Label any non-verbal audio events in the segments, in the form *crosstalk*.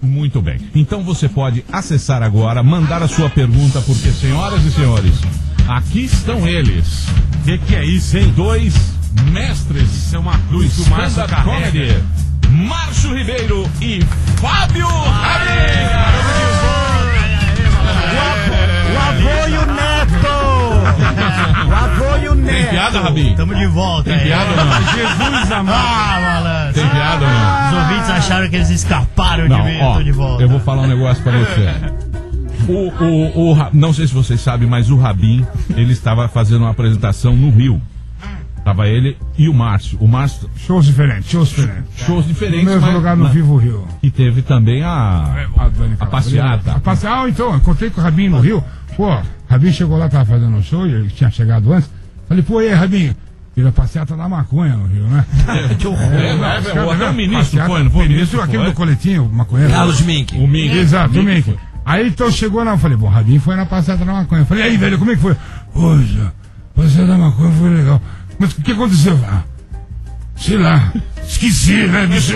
Muito bem. Então você pode acessar agora, mandar a sua pergunta, porque, senhoras e senhores, aqui estão eles. O que, que é isso, hein? Dois mestres Isso é uma cruz do stand-up comedy, Márcio Ribeiro e Fábio Rabin. O avô e o Tem neto! piada, Rabin? Tamo de volta. Tem aí. piada ou não? *laughs* Jesus amado. Ah, malandro. Tem piada ou não? Os ouvintes acharam que eles escaparam de Não, mim. ó, eu tô de volta. eu vou falar um negócio pra você. *laughs* O, o, o não sei se vocês sabem, mas o Rabin, ele estava fazendo uma apresentação no Rio. Tava ele e o Márcio. O Márcio, Shows diferentes, shows diferentes. shows No diferentes, mesmo mas, lugar no mas- Vivo Rio. E teve também a, A, Dani a passeata. A passeata. Ah, então, eu encontrei com o Rabinho no Rio. Pô, Rabinho chegou lá, tava fazendo um show, e ele tinha chegado antes. Falei, pô, e aí, Rabinho? Teve a passeata da maconha no Rio, né? *laughs* É, é, o- até o ministro foi, não foi? O ministro, aquele do coletinho, maconheiro. Carlos Mink. O Mink. Exato, o Mink. Aí então chegou lá, eu falei, bom, o Rabinho foi na passeata da maconha. Eu falei, aí, velho, como é que foi? Poxa, passeata da maconha foi legal. Mas o que aconteceu? Ah, sei lá, esqueci, né, bicho?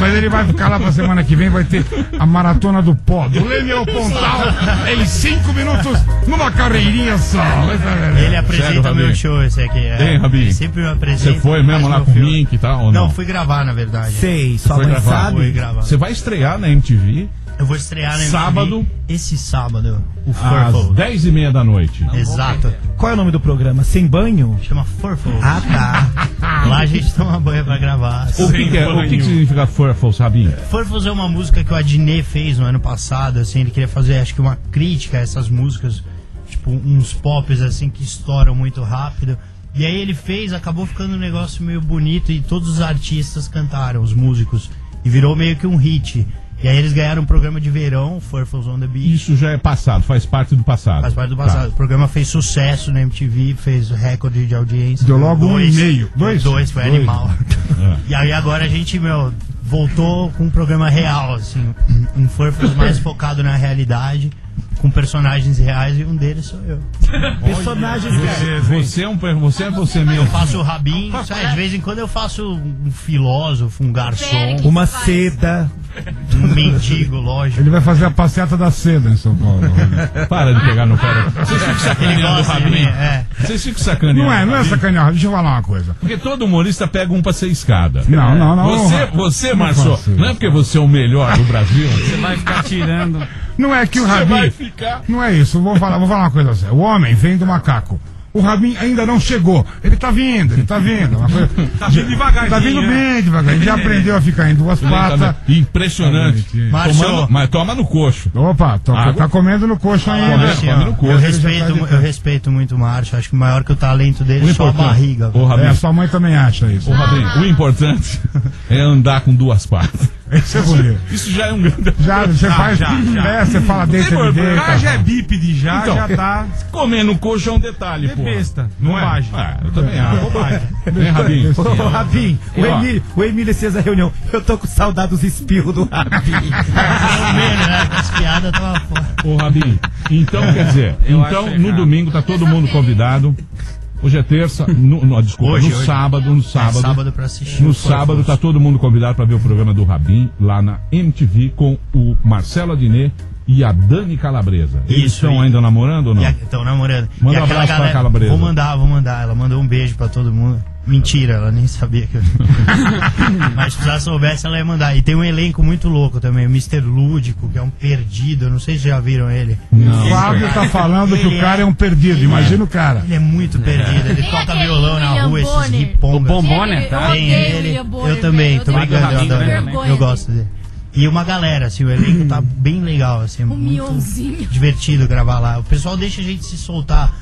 Mas ele vai ficar lá pra semana que vem, vai ter a maratona do pó, do Leme ao Pontal, em cinco minutos, numa carreirinha só. Mas, tá vendo? Ele Sério, apresenta Rabin? meu show, esse aqui. É. Rabin? Ele sempre me apresenta. Você foi mesmo lá com o. Mink e tal, ou não? Não, fui gravar, na verdade. Sei, sua Foi mãe gravar? sabe? Você vai estrear na MTV Eu vou estrear na MTV Sábado? Esse sábado. O às Furful. 10 e meia da noite. Exato. Qual é o nome do programa? Sem banho? Chama Furful. Ah, tá. *laughs* Lá a gente toma banho pra gravar. O que, que é, o que, que significa Furful, Sabinho? Furfus é uma música que o Adnet fez no ano passado, assim, ele queria fazer, acho que uma crítica a essas músicas, tipo, uns pops, assim, que estouram muito rápido. E aí ele fez, acabou ficando um negócio meio bonito e todos os artistas cantaram, os músicos, e virou meio que um hit. E aí eles ganharam um programa de verão, Furfus on the Beach. Isso já é passado, faz parte do passado. Faz parte do Tá. passado. O programa fez sucesso na MTV, fez recorde de audiência. Deu logo um Dois. e meio. Dois? Dois, foi Dois. animal. *laughs* E aí agora a gente, meu, voltou com um programa real, assim. Um um Furfus mais *laughs* focado na realidade, com personagens reais e um deles sou eu. Personagens. Você é um você é você Eu mesmo. faço o rabinho, sabe? De vez em quando eu faço um filósofo, um garçom, Uma seda. Um *laughs* mendigo, lógico. Ele vai fazer a passeata da seda em São Paulo. Para de pegar no pé. Vocês ficam sacaneando o Rabinho. é. Vocês ficam sacaneando. Não é, não é o Rabinho. sacanear. Deixa eu falar uma coisa. Porque todo humorista pega um pra ser escada. Não, não, não. Você, você isso. não é porque você é o melhor do Brasil. Você vai ficar tirando. Não é que o Você vai ficar. Não é isso. Vou falar, vou falar uma coisa assim. O homem vem do macaco. O Rabin ainda não chegou. Ele tá vindo, ele tá vindo. Uma coisa- *laughs* Tá vindo devagarzinho, Tá vindo né? bem devagar. Ele já aprendeu a ficar em duas patas. Lentamente. Impressionante. Tá Márcio. Tomando- mas toma no coxo. Opa, Água. tá comendo no coxo ainda. assim, come no coxo. eu, respeito, tá eu respeito muito o Márcio. Acho que maior que o talento dele é só a barriga. Ô, É, sua mãe também acha isso. ô, Rabinho, o importante *laughs* é andar com duas patas. Isso é bonito. Isso já é um grande. Já, *laughs* você faz. já, já. É, você fala dentro de O dentro. cara já é bípede, já, Então. já tá. Comer no coxo é um detalhe, É pô. besta. Não é? Bobagem. Ah, eu também acho. Bobagem. Hein, Rabinho? Ô, Rabin, o Ó. Emílio, o Emílio fez a reunião. Eu tô com saudade dos espirros do Rabin. Menos, né? As piadas tava fora. Ô, Rabinho, então quer dizer, Eu então no domingo tá todo mundo convidado. Hoje é terça, no, no- desculpa, Hoje, no hoje. sábado, no É sábado. sábado pra assistir. No sábado tá todo mundo convidado para ver o programa do Rabin lá na MTV com o Marcelo Adnet e a Dani Calabresa. Eles Isso, estão e- ainda namorando ou não? Estão namorando. Manda um abraço pra galera- Calabresa. Vou mandar, vou mandar. Ela mandou um beijo pra todo mundo. Mentira, ela nem sabia que eu. *laughs* Mas se ela soubesse, ela ia mandar. E tem um elenco muito louco também. O Mr. Lúdico, que é um perdido. Eu não sei se já viram ele. O Fábio tá falando que o cara é um perdido. Imagina o cara. Ele é muito perdido. Ele toca aquele violão na rua, esses ripongas. O Bom Bonner, Eu tá? Tem ele. Eu também, tô brincando, eu adoro. Eu gosto dele. E uma galera, assim, o elenco tá bem legal, assim, é O muito Mionzinho. divertido gravar lá. O pessoal deixa a gente se soltar,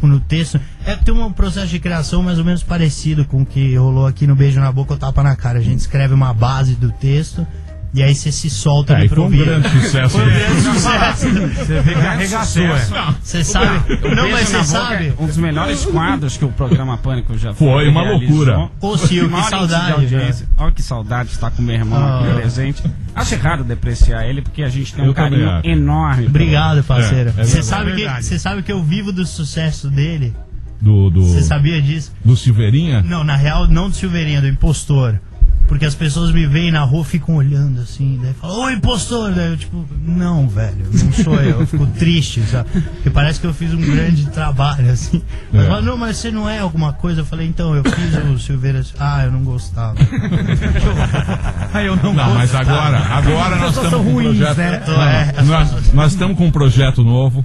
tipo, no texto. É tem um processo de criação mais ou menos parecido com o que rolou aqui no Beijo na Boca ou Tapa na Cara. A gente escreve uma base do texto e aí você se solta É, ali e pro foi um ouvir. grande sucesso. Foi um grande sucesso. Você vê que arregaçou, é. Você sabe? Não, mas Beijo na você sabe? é Um dos melhores quadros que o programa Pânico já Foi uma realizou. loucura. Ô, Sil, que saudade, audiência. Olha que saudade de estar com meu irmão Ah. aqui presente. Acho errado depreciar ele, porque a gente tem um Eu carinho enorme. Obrigado, parceiro. É, é Você verdade. sabe, É que- você sabe que eu vivo do sucesso dele? Do, do, Você sabia disso? do Silveirinha? Não, na real, não do Silveirinha, do impostor. Porque as pessoas me veem na rua, ficam olhando assim, daí falam, ô impostor! Daí eu, tipo, não, velho, não sou eu. Eu fico triste, sabe? Porque parece que eu fiz um grande trabalho, assim. Mas, É. fala, não, mas você não é alguma coisa? Eu falei, então, eu fiz o Silveira. Ah, eu não gostava. *laughs* Aí eu não, Não, mas gostava. agora, agora nós estamos com um ruins, projeto. né? Então, é, Nós, pessoas- nós estamos com um projeto novo.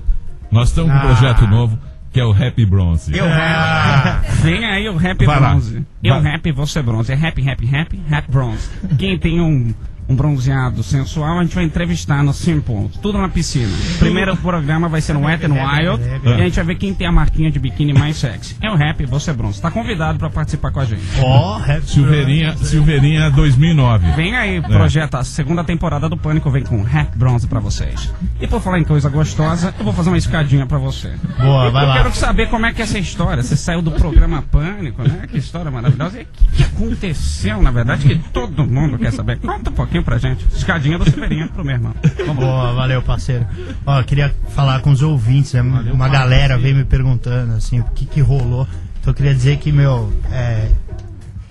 Nós estamos com um Ah. projeto novo que é o Happy Bronze. Eu rap. Vem aí o rap Vai lá. bronze. Eu Vai. rap, você bronze. É rap, rap, rap, rap bronze. Quem tem um, um bronzeado sensual, a gente vai entrevistar no Simple. Tudo na piscina. Primeiro programa vai ser no Wet n Wild. E a gente vai ver quem tem a marquinha de biquíni mais sexy. É o rap, você bronze. Tá convidado pra participar com a gente. Ó, rap Silveirinha, Silveirinha 2009. Vem aí, projeto, a segunda temporada do Pânico vem com Rap Bronze pra vocês. E por falar em coisa gostosa, eu vou fazer uma escadinha pra você. Boa, vai eu lá. quero saber como é que é essa história. Você saiu do programa Pânico, né? Que história maravilhosa. E o que, que aconteceu, na verdade, que todo mundo quer saber. Conta um pouquinho pra gente. Escadinha do Silveirinha pro meu irmão. Vamos. Boa, valeu, parceiro. Ó, eu queria falar com os ouvintes, né? Uma galera veio me perguntando, assim, o que que rolou. Então eu queria dizer que, meu, é.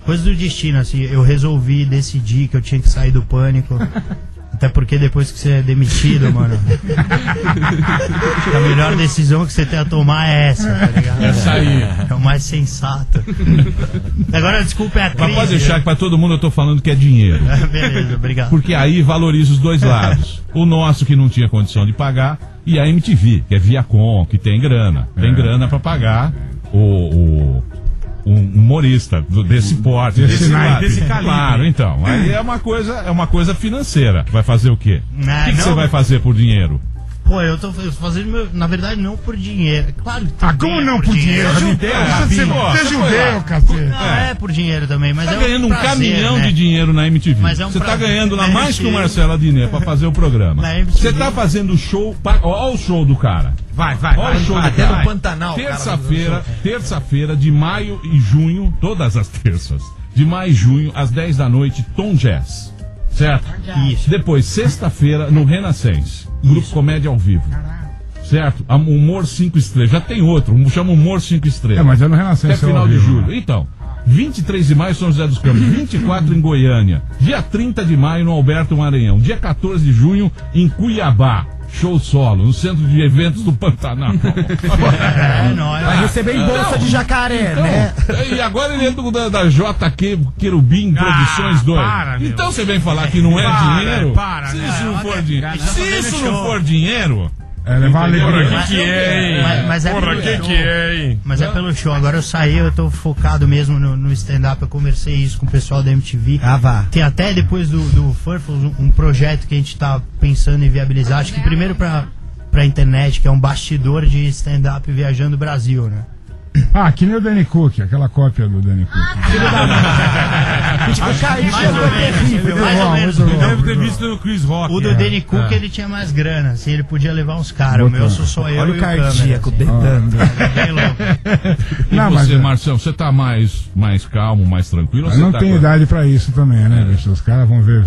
Coisa do destino, assim, eu resolvi decidir que eu tinha que sair do pânico. *laughs* Até porque depois que você é demitido, mano. *laughs* a melhor decisão que você tem a tomar é essa, tá ligado? Essa aí. É o mais sensato. Agora, desculpa, é a Mas crise. pode deixar que pra todo mundo eu tô falando que é dinheiro. *laughs* Beleza, obrigado. Porque aí valoriza os dois lados. O nosso que não tinha condição de pagar e a MTV, que é Viacom, que tem grana. Tem grana pra pagar o, o- um humorista do- desse porte, Desse desse, naipe. Desse calibre. Claro, então. Aí é uma coisa, é uma coisa financeira. Vai fazer o quê? O Ah, que, que não. você vai fazer por dinheiro? Pô, eu tô fazendo, meu, na verdade, não por dinheiro. Claro que Ah, como é não por dinheiro? Você é judeu, Você é lá. judeu, cacete. Não, é. por dinheiro também, mas Tá é um ganhando um prazer, caminhão né? de dinheiro na MTV. Mas é um Você tá prazer. ganhando lá Na mais que o. Marcelo Adnet pra fazer o programa. Na MTV. Você tá fazendo show. Olha o show do cara. Vai, vai, Olha vai. o show do Até cara. no Pantanal. Terça-feira, terça-feira de maio e junho, todas as terças, de maio e junho, às 10 da noite, Tom Jazz. Certo? Isso. Depois, sexta-feira, no Renascença. Grupo Comédia ao vivo. Certo? A- Humor 5 estrelas. Já tem outro, um chama Humor 5 estrelas. É, mas é no Renascença. Até final ao de vivo, julho. né? Então, 23 de maio São José dos Campos, 24 em Goiânia, dia 30 de maio no Alberto Maranhão, dia 14 de junho em Cuiabá. Show solo, no centro de eventos do Pantanal. É, nóis. Vai receber em bolsa Não. de jacaré, Então, né? E agora ele é do, da, da JQ Querubim Produções 2. para, meu. então você vem falar que não é Para, dinheiro? para, se né? isso não for dinheiro. Se isso não for dinheiro. É levar alegria. Mas- Mas, mas é pelo show. é, hein? Mas é pelo show. Agora eu saí, eu tô focado mesmo no, no stand-up. Eu conversei isso com o pessoal da MTV. Ah, vá. Tem até depois do, do Furfles um, um projeto que a gente tá pensando em viabilizar. Acho que primeiro pra, pra internet, que é um bastidor de stand-up viajando o Brasil, né? Ah, que nem o Danny Cook, aquela cópia do Danny Cook. Deve ter visto no Chris Rock. O do Danny Cook ele tinha mais grana, assim, ele podia levar uns caras. O meu sou só eu Olha e o cardíaco câmera, deitando. assim. É bem louco. *laughs* E Não, mas você, é- Marcelo, você tá mais, mais calmo, mais tranquilo? Eu não tá tenho idade pra isso também, né, bicho? Os caras vão ver.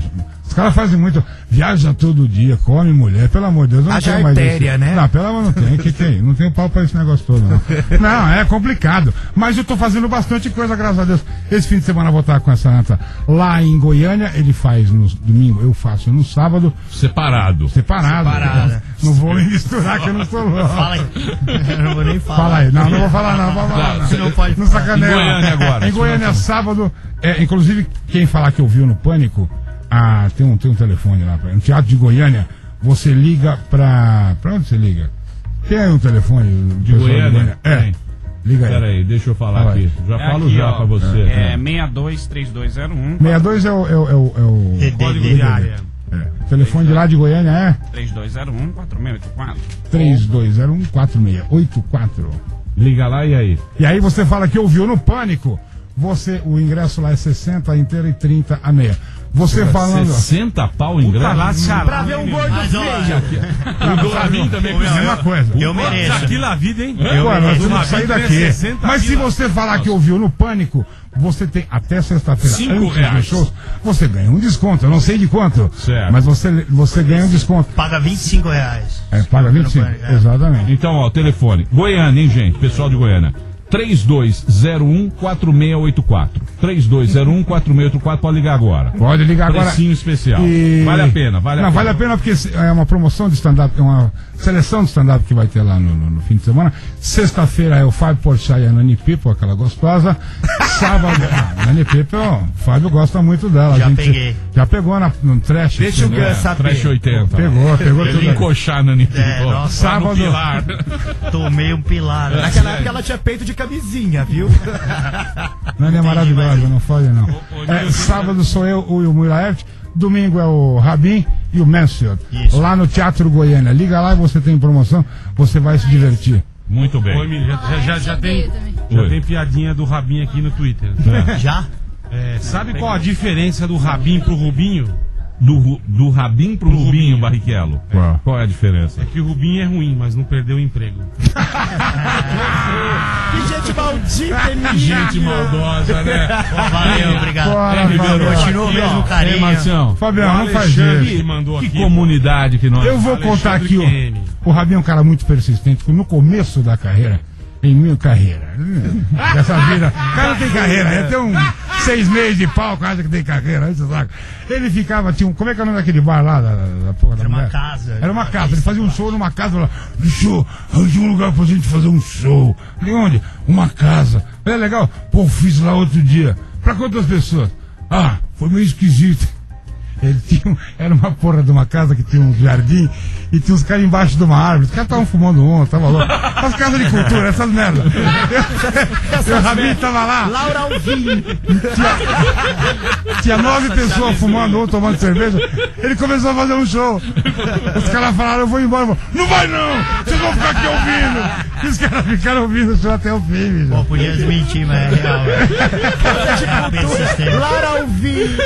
Os caras fazem muito. Viaja todo dia, come mulher, pelo amor de Deus. eu Não Haja tenho mais artéria, isso. né? Não, pelo amor não tem. Que que é? Não tenho pau pra esse negócio todo, não. Não, é complicado. Mas eu tô fazendo bastante coisa, graças a Deus. Esse fim de semana eu vou estar com essa nata lá em Goiânia. Ele faz no domingo, eu faço no sábado, Separado. separado. Separado. Não vou me misturar que eu não sou louco. Fala aí. Eu não vou nem falar. Fala aí. Não, não vou falar, não. Vou falar, não. você não pode Não falar. sacaneia. Em Goiânia agora, Em Goiânia, sábado. É, inclusive, quem falar que ouviu no Pânico, ah, tem, um, tem um telefone lá. pra- No Teatro de Goiânia, você liga pra. Pra onde você liga? Tem aí um telefone De Goiânia? É. Tem. Liga aí. Pera aí, deixa eu falar Fala aí. aqui. Já É falo aqui, já ó. pra você. É né? 623201 62 é o. É o, é o, é o-. Código de área. é. Telefone de lá de Goiânia é 3201 4684. 3201-4684. Liga lá e aí. E aí você fala que ouviu no Pânico. Você, o ingresso lá é 60 inteira e 30 a meia. Você falando. 60 pau o ingresso? Pra ver um gordo Mas, ó, O Rabin também É a mesma coisa. eu mereço. Aquilo a vida, hein? Pô, nós Uma que sair daqui. 60 Mas se você falar que ouviu no Pânico, você tem até sexta-feira, Cinco antes reais. shows, você ganha um desconto. Eu não sei de quanto, Certo. mas você, você ganha um desconto. Paga 25 reais. É, paga 25, É. exatamente. Então, ó, telefone. Goiânia, hein, gente? Pessoal de Goiânia. 3201-4684. 3201-4684, pode ligar agora. Pode ligar agora. Precinho especial. E- Vale a pena, vale a Não, pena. vale a pena porque é uma promoção de stand-up, é uma seleção de stand-up que vai ter lá no, no- no fim de semana. Sexta-feira é o Fábio Porchat e a Nani Pipo, aquela gostosa. Sábado, a *laughs* Nani Pipo, ó, o Fábio gosta muito dela. Já a gente peguei. Já pegou na, no trash. Deixa o entendeu? Gus saber. Trash 80. Pegou, pegou tudo. Ele aí. encoxar na Nini. É, nossa, Sábado. pilar. *laughs* Tomei um pilar. né? Naquela época ela tinha peito de camisinha, viu? Nani é maravilhosa, mas- não fode não. É, sábado sou eu, o Will Laerte. Domingo é o Rabin e o Mansfield. Isso. Lá no Teatro Goiânia. Liga lá e você tem promoção, você vai se divertir. Muito bem. Emílio, já, já, já, já tem, já Oi. tem piadinha do Rabin aqui no Twitter. *laughs* Já? É, sabe qual a diferença do Rabin pro Rubinho? Do, do Rabin pro Rubinho, Rubinho. Barrichello. Qual? Qual é a diferença? É que o Rubinho é ruim, mas não perdeu o emprego. *laughs* Que gente maldita. Gente maldosa, né? *laughs* Valeu, obrigado. Bora, É. Continua o Aqui, mesmo carinho. Ei, Marcião. Fabião, não faz isso. que mandou Que aqui. comunidade que nós. Eu vou Alexandre contar aqui, ó. O Rabinho é um cara muito persistente. No começo da carreira, em minha carreira, dessa vida, o cara não tem carreira, ele tem um seis meses de pau, quase que tem carreira, você sabe. Ele ficava, tinha um, como é que é o nome daquele bar lá, da, da porra da Era uma mulher? casa. Era uma casa, ele fazia um show numa casa, lá, bicho, arranja um lugar pra gente fazer um show. De onde? Uma casa. É legal? Pô, fiz lá outro dia. Pra quantas pessoas? Ah, foi meio esquisito. Ele tinha, era uma porra de uma casa que tinha um jardim e tinha uns caras embaixo de uma árvore. Os caras estavam fumando um, tava louco. As casas de cultura, essas merdas. Eu, o Rabin tava lá, Laura Alvim. tinha nove pessoas fumando um, tomando cerveja. Ele começou a fazer um show. Os caras falaram, eu vou embora. Eu falei, não vai não! Vocês vão ficar aqui ouvindo! E os caras ficaram ouvindo o show até o fim, bicho. Pô, podia desmentir, mas é real. velho. Persistente. Laura Alvim.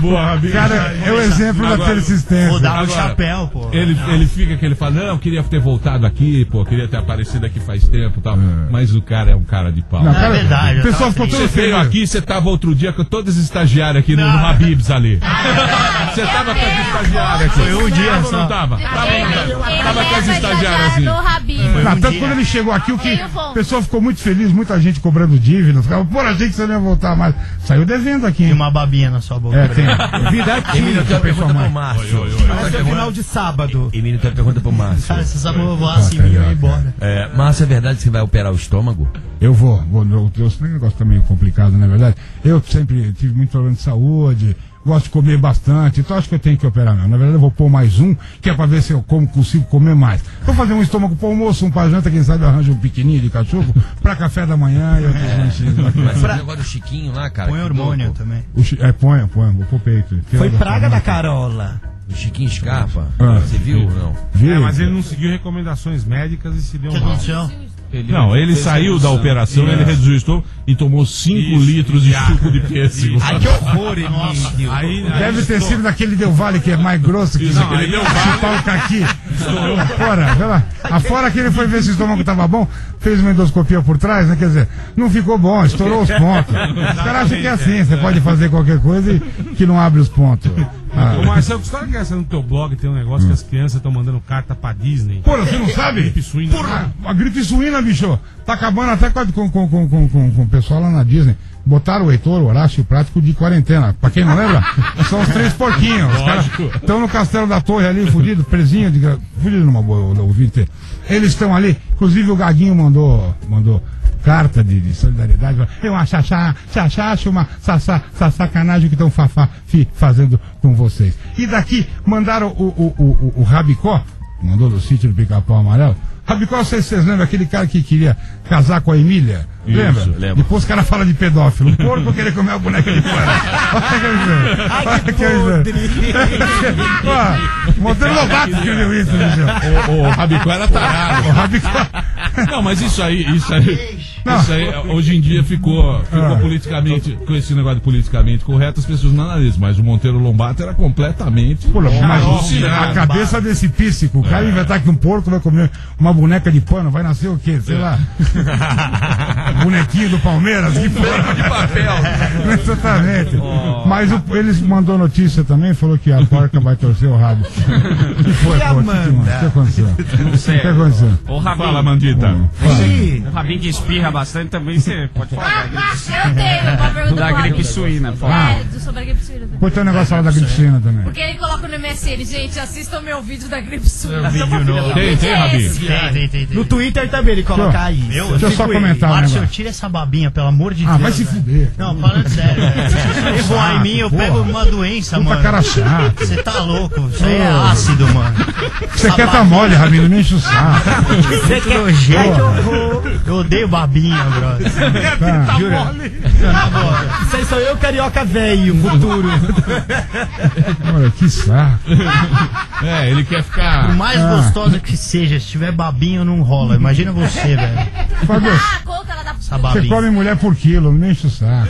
Boa, Rabin. Cara, é o exemplo da Agora- persistência. Rodava o Agora, chapéu, pô. Ele, ele fica que ele fala, não, eu queria ter voltado aqui, pô, queria ter aparecido aqui faz tempo e tal. Mas o cara é um cara de pau. Não, É cara, verdade, O pessoal ficou todo Você veio feliz. aqui, você tava outro dia com todas as estagiárias aqui no, no Habibs ali. Você tava com as estagiárias aqui. Foi um dia só. não tava? Tava, não com as estagiárias assim. Não, um tanto dia. quando ele chegou aqui, o que o pessoal ficou muito feliz, muita gente cobrando dívidas. Ficava, Pô, achei que você não ia voltar mais. Saiu devendo aqui. Tem uma babinha na sua boca. É, tem. Vida aqui. Emílio, eu tenho uma pergunta pro Márcio. Essa é final de sábado. Emílio, tem uma pergunta pro Márcio. Cara, você sabe que eu vou voar assim, eu ia embora. É, Márcio, é verdade que você vai operar o estômago? Eu vou, vou. Eu, eu, esse negócio tá meio complicado, na verdade. Eu sempre tive muito problema de saúde, gosto de comer bastante, então acho que eu tenho que operar mesmo. Na verdade, eu vou pôr mais um, que é pra ver se eu como, consigo comer mais. Vou fazer um estômago pro almoço, um pra janta, quem sabe eu arranjo um pequenininho de cachorro, *laughs* pra café da manhã e outros lanchinhos lá. Vai ser o negócio do Chiquinho lá, cara. Põe hormônio louco. também. O chi- É, põe, põe, vou pôr peito. Foi praga da. Carola. O Chiquinho Scarpa. Ah. Você viu ou não? Viu? É, mas ele não seguiu recomendações médicas e se deu mal. aconteceu? Não, ele saiu da operação, ele reduziu o estômago e tomou 5 Isso, litros de suco de pêssego. Ai, que horror, Emílio. Aí, Deve aí ter estou- sido daquele Del Vale que é mais grosso que Não, aí Del Valle- chupar o caqui. Fora, lá. Afora que ele foi ver se o estômago tava bom, fez uma endoscopia por trás, né? Quer dizer, não ficou bom, estourou os pontos. Os caras acham que é assim, você pode fazer qualquer coisa e que não abre os pontos. Ah. Ô, Marcelo, que história que é essa no teu blog? Tem um negócio que as crianças estão mandando carta pra Disney. Porra, você não sabe? Gripe suína. Porra, a gripe suína, bicho. Tá acabando até com, com, com, com, com, com, com o pessoal lá na Disney. Botaram o Heitor, o Horácio e o Prático de quarentena. Pra quem não lembra, *laughs* são os três porquinhos. Os caras estão no castelo da torre ali, fudido, presinho, de, fudido numa boa, ouvinte. Eles estão ali, inclusive o Gaguinho mandou, mandou carta de, de solidariedade. É uma chachá, chachá, acho uma sassá, sa- sacanagem que estão fafá, fi, fazendo com vocês. E daqui mandaram o, o, o, o, o Rabicó, mandou do sítio do Pica-Pau Amarelo. Rabicó, não sei se vocês lembram aquele cara que queria casar com a Emília? Lembra? lembro. Depois o cara fala de pedófilo. Um porco querer comer a boneca de fora. Olha que Olha que *laughs* Ó, Monteiro Lobato escreveu isso, bicho. O, o Rabicó era tarado. O Rabicó. Não, mas isso aí, isso aí, Não. isso aí hoje em dia ficou, ficou Ah. politicamente, com esse negócio de politicamente correto, as pessoas não analisam, mas o Monteiro Lombato era completamente Pô, mas a cabeça desse píssico, o cara inventar que um porco vai comer uma boneca de pano, vai nascer o quê? Sei lá. *laughs* Bonequinho do Palmeiras, que porra. de papel. *laughs* Exatamente. Mas o, eles mandou notícia também, falou que a porca vai torcer o rabo. O *laughs* que foi, E pô? O que, que, Amanda? o que aconteceu? Não O sei. que aconteceu? Ô, Rabinho. Fala, Mandita. Ih, O Rabinho que espirra bastante também, você pode falar. Eu tenho uma pergunta Da pro gripe suína, fala. É, do- sobre a gripe suína também. Pô, tem um negócio lá da gripe suína também. Porque ele coloca no MSN, gente, assistam meu vídeo da gripe suína. Vídeo novo. Tem, tem, é Rabi? Tem, tem, tem, tem. No Twitter também ele coloca Deixa eu- isso. Meu, Deixa eu só comentar um Márcio, negócio. tira essa babinha, pelo amor de Ah, Deus. vai se velho. fuder. Não, falando sério, velho. Se você voar em mim, eu porra. pego uma doença, Puta mano. cara chato. Você tá louco? Isso aí é ácido, mano. Você quer tá mole, Rabino, não enche o saco. Você Que quer... nojento. Que horror. Eu odeio babinha, brother. Tá. Jura? Isso aí sou eu, carioca velho, futuro. Olha, que saco. É, ele quer Por ficar. mais Ah. gostosa que seja, se tiver babinha, não rola. Imagina você, velho. Fábio, Ah, Essa você come mulher por quilo, não enche o saco.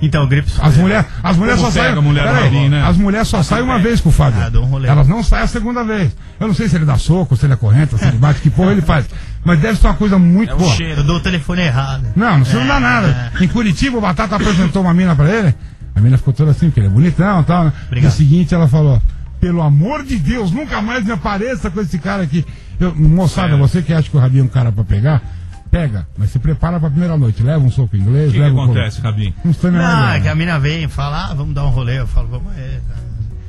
Então, gripe As mulheres as mulher só saem. mulher né? As mulheres só saem uma vez com o Fábio. Ah, um. Elas não saem a segunda vez. Eu não sei se ele dá soco, se ele é corrente, se ele bate, que porra ele faz. Mas deve ser uma coisa muito boa. Eu dou o telefone errado. Não, isso não dá nada. Em Curitiba, o Batata apresentou uma mina pra ele. A mina ficou toda assim, porque ele é bonitão e tal, né? No seguinte, ela falou: pelo amor de Deus, nunca mais me apareça com esse cara aqui. Eu, moçada, você que acha que o Rabinho é um cara pra pegar, pega, mas se prepara pra primeira noite. Leva um soco inglês, O que, que leva um acontece, Não, é nada. que a mina vem e fala, ah, vamos dar um rolê. Eu falo, vamos aí.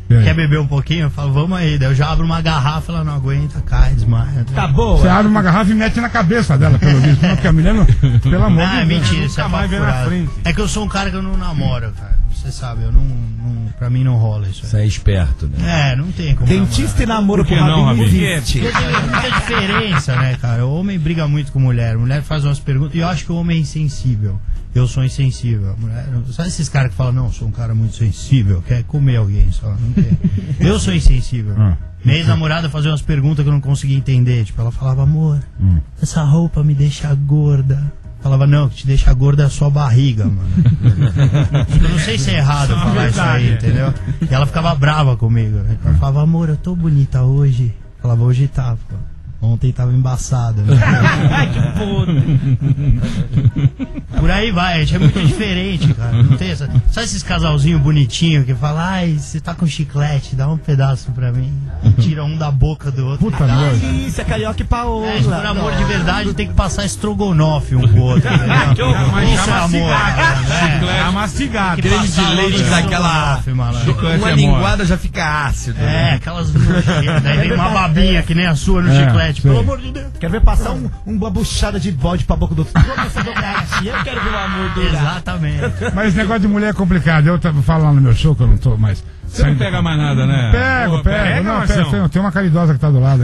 Aí? Quer beber um pouquinho? Eu falo, vamos aí. Daí eu já abro uma garrafa, ela não aguenta, cai, desmaia. Acabou. Você abre uma garrafa e mete na cabeça dela, pelo visto. Não, porque a mulher não. Pelo amor Não, é de Deus. mentira, isso é mais vem na frente. É que eu sou um cara que eu não namoro, cara. Você sabe, eu não, não. Pra mim não rola isso Você é esperto, né? É, não tem como. Dentista e namoro Por com não, Rabin Rabin? existe. Porque tem muita diferença, né, cara? O homem briga muito com mulher, mulher faz umas perguntas e eu acho que o homem é insensível. Eu sou insensível. Mulher, sabe esses caras que falam, não, sou um cara muito sensível, quer comer alguém só? Não tem. *laughs* Eu sou insensível. Ah. Minha ex-namorada fazia umas perguntas que eu não conseguia entender. Tipo, ela falava, amor, essa roupa me deixa gorda. Falava, não, que te deixa gorda é a sua barriga, mano. *laughs* eu não sei se é errado falar isso aí, entendeu? E ela ficava brava comigo. Ela falava, amor, eu tô bonita hoje. Falava, hoje tá, pô. Ontem tava embaçado. Né? *laughs* Por aí vai, a gente é muito diferente, cara. Não tem essa. Sabe esses casalzinhos bonitinhos que falam, ai, você tá com chiclete, dá um pedaço pra mim. Tira um da boca do outro. Puta nojo. Isso é carioca e Paola. É, por amor de verdade, tem que passar estrogonofe um *laughs* com o outro. Mas Isso é amor. mastigado. cara, é. Mastigado. Creme de leite daquela-. Chiclete Uma é mole. linguada já fica ácido. É, né? aquelas. Daí vem uma babinha que nem a sua no É, chiclete. Pelo amor de Deus. Quer ver passar um, uma buchada de bode pra boca do outro? Assim? Eu quero ver o amor do Exatamente. Mas esse negócio de mulher é complicado. Eu tava falando lá no meu show que eu não tô mais. Você não pega mais nada, né? Pego, Pô, pego. pega, não, pego, tem uma caridosa que tá do lado.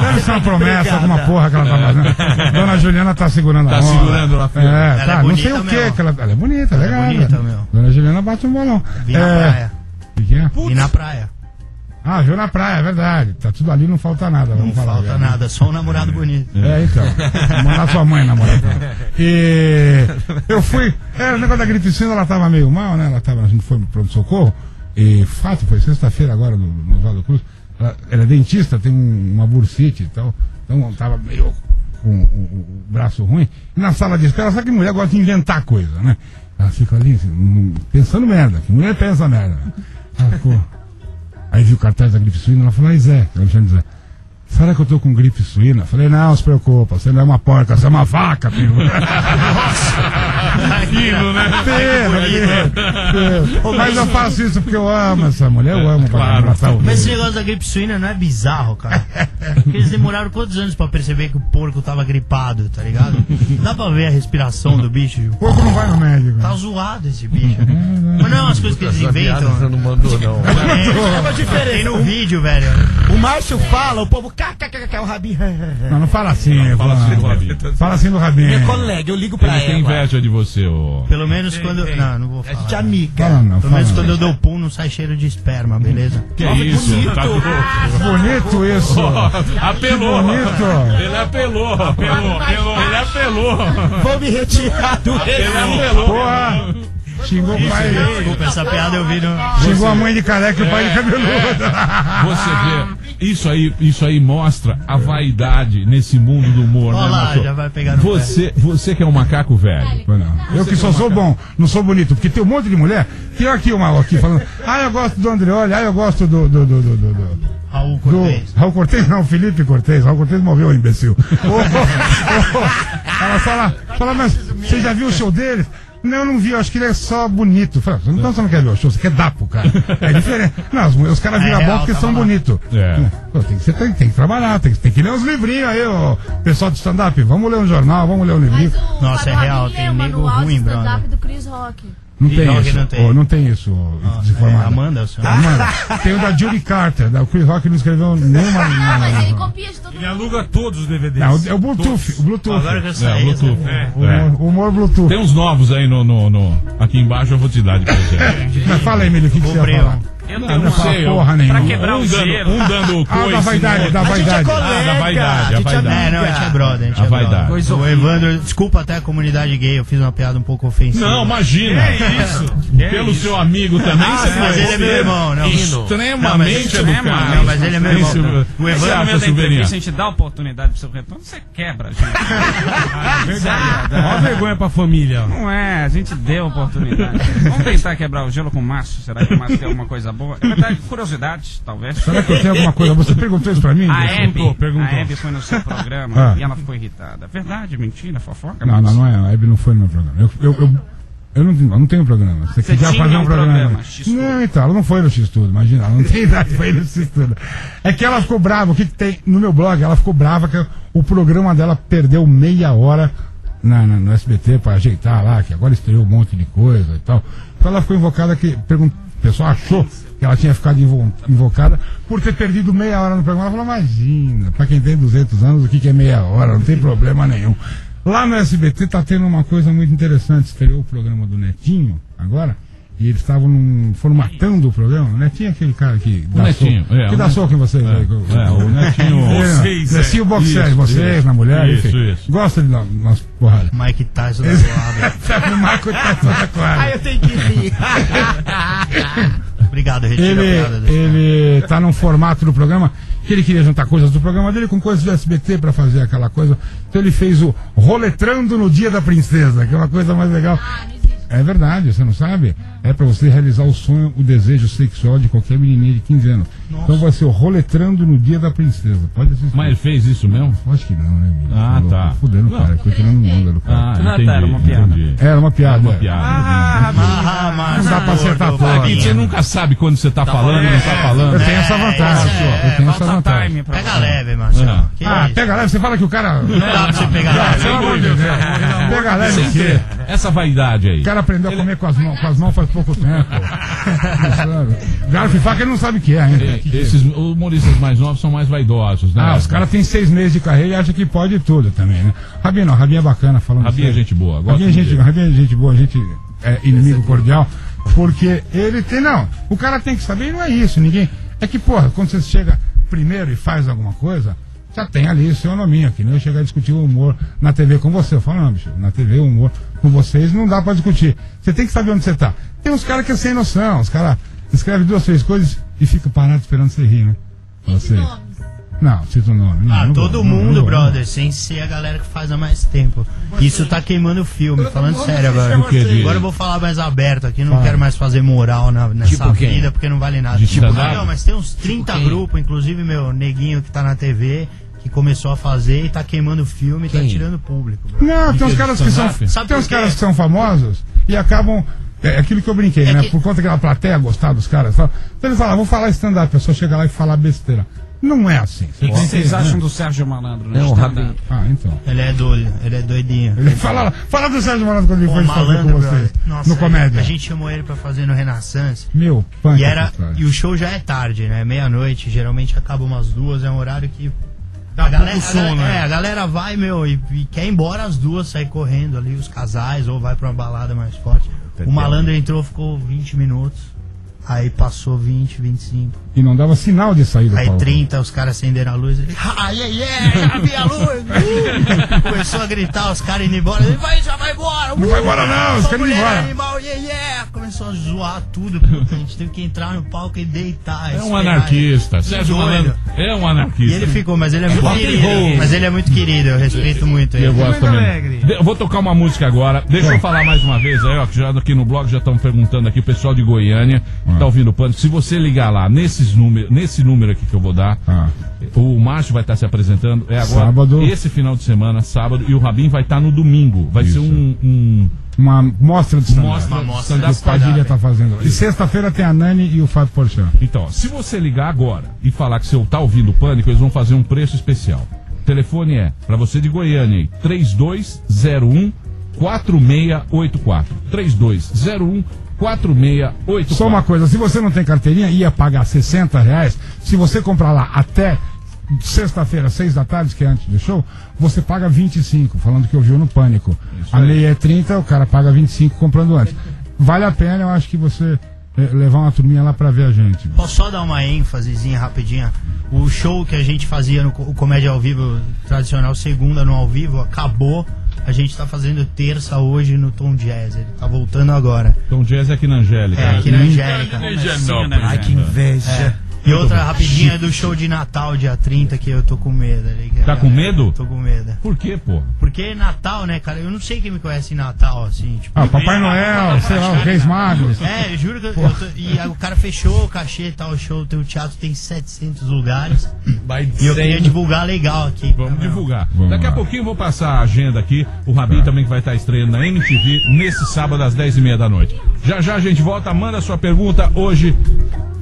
Deve ser uma promessa, alguma porra que ela tá fazendo. *laughs* Dona Juliana tá segurando Tá a onda. segurando lá fora. É, Ela tá. é não sei o que que ela. Ela é bonita, Ela é legal. bonita, né? meu. Dona Juliana bate um bolão. Vi na É, praia. o que que é? Vi na praia. Ah, viu na praia, é verdade. Tá tudo ali, não falta nada. Não falar, falta né? nada, só um namorado bonito. É, então. Mandar sua mãe namorar. ela. E eu fui. É, o negócio da gripe suína, ela tava meio mal, né? Ela tava, a gente foi pro pronto-socorro. E fato, foi sexta-feira agora no, no Oswaldo Cruz. Ela, ela é dentista, tem um- uma bursite e tal. Então tava meio com o, o- o braço ruim. E na sala de espera, sabe que mulher gosta de inventar coisa, né? Ela fica ali assim, hum, pensando merda. Que mulher pensa merda. Ela ficou. Aí viu o cartaz da gripe suína, ela falou, ai Zé, Alexandre Zé, será que eu tô com gripe suína? Eu Falei, não, se preocupa, você não é uma porca, você é uma vaca, filho. *laughs* Aquilo, né? Pelo, pelo. Mas eu faço isso porque eu amo essa mulher, eu amo Claro. pra matar o Mas esse negócio da gripe suína não é bizarro, cara. Porque eles demoraram quantos anos pra perceber que o porco tava gripado, tá ligado? Dá pra ver a respiração do bicho. O porco não vai no médico. Tá zoado esse bicho. Mas não é umas coisas que eles inventam. você não mandou, não. É, uma diferença. Tem no vídeo, velho. O Márcio fala, o povo kkkk, o Rabin. Não, não fala assim, Fala assim do Ivan. Rabin. Fala assim do Rabinho. Minha colega, eu ligo pra Ele tem inveja de você, ô. Pelo menos quando. Não, não vou É falar. de amiga. Fala não, Pelo fala menos não. quando eu dou pum, não sai cheiro de esperma, beleza? Que isso? Tá louco. Bonito isso. Apelou. bonito. Ele apelou. Apelou. apelou. Ele apelou. Vou me retirar do Ele apelou. Porra. Xingou o pai. Desculpa, essa piada eu vi no. Xingou a mãe de careca e o pai de cabeludo. Você vê, isso aí, isso aí mostra a vaidade nesse mundo do humor, Olha né, já vai pegar no Você, você que é um macaco velho. Eu que só sou bom, não sou bonito, porque tem um monte de mulher. Tem aqui uma aqui falando, ah, eu gosto do Andreoli, ah, eu gosto do. do, do, do, do, do- Raul Do, Cortez. Raul Cortez? Não, Felipe Cortez. Raul Cortez morreu, imbecil. *laughs* Ô, ô, ô, Ela fala, fala, mas você já viu o show dele? Não, eu não vi, eu acho que ele é só bonito. Fala, então você não quer ver o show, você quer dar pro cara. É diferente. Não, os, caras viram É a bola real, porque são bonitos. É. Pô, tem, que, você tem, tem que trabalhar, tem, que- tem que ler os livrinhos aí, ô pessoal de stand-up. Vamos ler um jornal, vamos ler um livrinho. Mas o Nossa, é real, tem nego manual de ruim, stand-up brother. do Chris Rock. Não tem que isso. não tem. ô, não tem isso, ô, É, desinformado. Amanda, o senhor. Amanda, tem o da Judy Carter, da o Chris Rock não escreveu nenhuma. Ah, mas ele copia de todo Ele mundo. aluga todos os DVDs. Não, é o Bluetooth. O Bluetooth. Agora que eu É, saí. Bluetooth. É. O humor, o humor Bluetooth. Tem uns novos aí no, no, no- Aqui embaixo eu vou te dar de presente. *laughs* Mas fala aí, Emílio, o que, que você ia falar? Eu Não, tenho não sei, eu- Porra nenhuma. Pra quebrar um o dando, gelo. um dando Ah, coice da vaidade, da A gente é vaidade. colega. Ah, da vaidade, a é vaidade. É, não, a gente é brother, a gente A é vaidade. brother. O Evandro, desculpa até a comunidade gay, eu fiz uma piada um pouco ofensiva. Não, imagina. Que isso? Pelo seu amigo também, Ah, você mas ele é meu irmão, não. Extremamente Não, mas- educado. Não, mas ele é meu irmão. O O que Mas você no acha, meio da Silveirinha? entrevista a gente dá oportunidade pro seu retorno, você quebra, gente. *laughs* Mó vergonha pra família. Não é, a gente deu oportunidade. Vamos tentar quebrar o gelo com o Márcio. Será que o Márcio tem alguma coisa boa? É verdade, curiosidades, talvez. Será que eu tenho alguma coisa? Você perguntou isso pra mim? A? Hebe, perguntou. a Hebe foi no seu programa Ah. e ela ficou irritada. Verdade, mentira, fofoca? Não, não, não é. A Hebe não foi no meu programa. Eu, eu, eu, eu não, eu não tenho programa. Você Você quiser fazer um um programa. programa, não, então, ela não foi no X-Tudo, imagina. Ela não tem idade pra ir no X-Tudo. É que ela ficou brava. O que, que tem no meu blog? Ela ficou brava que o programa dela perdeu meia hora na, na- no SBT pra ajeitar lá, que agora estreou um monte de coisa e tal. Então ela ficou invocada que. Pergun o pessoal achou que ela tinha ficado invo- invocada por ter perdido meia hora no programa. Ela falou, imagina, pra quem tem 200 anos, o que, que é meia hora? Não tem problema nenhum. Lá no SBT tá tendo uma coisa muito interessante. Estreou o programa do Netinho agora. E eles estavam num- formatando o programa. O Netinho é aquele cara que dá Netinho, soco. é, que o dá Net- soco em vocês. É, aí. é, o Netinho- *laughs* Vocês, é. Netinho boxeiro, Isso, vocês, isso. na mulher, Isso, enfim. isso. Gosta de dar umas porradas. Mike Tyson da. *laughs* Sabe, o Marco tá toda clara. eu tenho que rir. Obrigado, piada. Ele, ele tá num formato do programa que ele queria juntar coisas do programa dele com coisas do SBT pra fazer aquela coisa. Então ele fez o Roletrando no Dia da Princesa, que é uma coisa mais legal. Ah, não existe. É verdade, você não sabe? É pra você realizar o sonho, o desejo sexual de qualquer menininha de 15 anos. Então vai ser o Roletrando no Dia da Princesa. Pode assistir. Mas ele fez isso mesmo? Acho que não, né, amigo? Ah, louco, tá. Fudendo o Não. cara, foi tirando onda do cara. Ah, tá, entendi. era uma piada. entendi. Era uma piada. Uma é. piada. Ah, mas Não dá pra acertar Vaguinha. você nunca sabe quando você tá falando e não tá falando. Eu tenho essa vantagem, É, senhor. Eu tenho essa vantagem. Pega leve, Marcelo. Ah. Ah, pega leve, você fala que o cara. Não dá pra você pegar leve. pelo amor de Deus. Pega leve, o ter essa vaidade aí. O cara aprendeu a comer com as mãos, com as mãos faz pouco tempo. Garfo e faca ele não sabe o que é ainda. E- Esses humoristas mais novos são mais vaidosos, né? Ah, os caras têm seis meses de carreira e acham que pode tudo também, né? Rabinho não, Rabinho é bacana falando Rabinho é gente boa, gosto Rabinho é gente. Rabinho é gente boa, gente é inimigo cordial, porque ele tem, não, o cara tem que saber e não é isso, ninguém, é que, porra, quando você chega primeiro e faz alguma coisa, já tem ali o seu nominho, que nem eu chegar a discutir o humor na TV com você, eu falo, não, bicho, na TV o humor com vocês não dá pra discutir, você tem que saber onde você tá. Tem uns caras que é sem noção, os caras escrevem duas, três coisas e fica parado esperando você rir, né? Você. Nomes. Não, cita o nome. Não, Ah, não todo vou, mundo, não brother, sem ser a galera que faz há mais tempo. Isso tá queimando o filme, falando sério agora. Agora eu vou falar mais aberto aqui, não Fala. quero mais fazer moral na- nessa Tipo vida, porque não vale nada. De Tipo, não, mas tem uns 30 quem? grupos, inclusive meu neguinho que tá na TV, que começou a fazer e tá queimando o filme, tá Quem? tirando público. bro. Não, tem uns caras que são. Sabe Tem uns caras que são famosos e acabam. É aquilo que eu brinquei, É né? que- Por conta daquela plateia gostar dos caras. Tal. Então ele fala, vou falar stand-up, a pessoa chega lá e fala besteira. Não é assim. O que vocês né? acham do Sérgio Malandro? no Não, stand-up? Rabin. Ah, então. Ele é doido, ele é doidinho. Ele fala, fala do Sérgio Malandro quando ele foi fazer com vocês. Nossa, no comédia. A gente chamou ele pra fazer no Renaissance. Meu, punk. E, era, e o show já é tarde, né? Meia-noite, geralmente acaba umas duas, é um horário que. Dá a galera, sono, a, galera- né? É, a galera vai, meu, e, e quer ir embora as duas, sair correndo ali, os casais, ou vai pra uma balada mais forte. O malandro entrou, ficou 20 minutos. Aí passou 20, 25. E não dava sinal de sair do Aí palco. 30, os caras acenderam a luz. Ele, ah, yeah, yeah, já vi a luz. Uh! *laughs* Começou a gritar, os caras indo embora. Ele, vai, já vai embora. Não vai embora não, os caras indo é embora. animal, yeah, yeah. Começou a zoar tudo. puta, a gente teve que entrar no palco e deitar. É um anarquista. Sérgio. Malandro é um E anarquista. ele ficou, mas ele é muito querido. roll. Mas ele é muito querido, eu respeito muito Eu ele. gosto Muito também. alegre. Eu vou tocar uma música agora. Deixa eu falar mais uma vez aí, ó, que já aqui no blog já estão perguntando aqui, o pessoal de Goiânia, que tá ouvindo o Pânico, se você ligar lá nesses número, nesse número aqui que eu vou dar, Ah. o Márcio vai estar se apresentando. É agora, Sábado. esse final de semana, sábado, e o Rabin vai estar no domingo. Vai ser Isso. um, um Uma mostra de stand-up. mostra, Uma mostra stand-up de que o Padilha tá fazendo. E sexta-feira tem a Nani e o Fábio Porchat. Então, se você ligar agora e falar que você tá ouvindo o Pânico, eles vão fazer um preço especial. O telefone é, para você de Goiânia, aí, 3201 4684. 3201 4684. Só uma coisa, se você não tem carteirinha, ia pagar 60 reais. Se você comprar lá até sexta-feira, seis da tarde, que é antes do show, você paga 25, falando que ouviu no Pânico. a meia é 30, o cara paga 25 comprando antes. Vale a pena, eu acho que você eh, levar uma turminha lá pra ver a gente. Posso só dar uma ênfasezinha rapidinha? O show que a gente fazia no Comédia ao Vivo tradicional, segunda no ao vivo, acabou. A gente tá fazendo terça hoje no Tom Jazz. Ele tá voltando agora. Então, jazz é aqui na Angélica. É, aqui na Angélica. Ai, que inveja. E outra rapidinha é do show de Natal, dia 30, que eu tô com medo. ali, a Tá com medo? Tô com medo. Por quê, pô? Porque é Natal, né, cara? Eu não sei quem me conhece em Natal, assim, tipo. Ah, Papai Noel, sei lá, os Reis Magos. É, eu juro que eu, eu tô, E aí o cara fechou o cachê e tal, o show, o teatro tem 700 lugares. E eu queria divulgar legal aqui. Vamos divulgar. Vamos Daqui a lá. pouquinho eu vou passar a agenda aqui. O Rabin também que vai estar estreando na MTV nesse sábado às 10h30 da noite. Já já a gente volta, manda sua pergunta. Hoje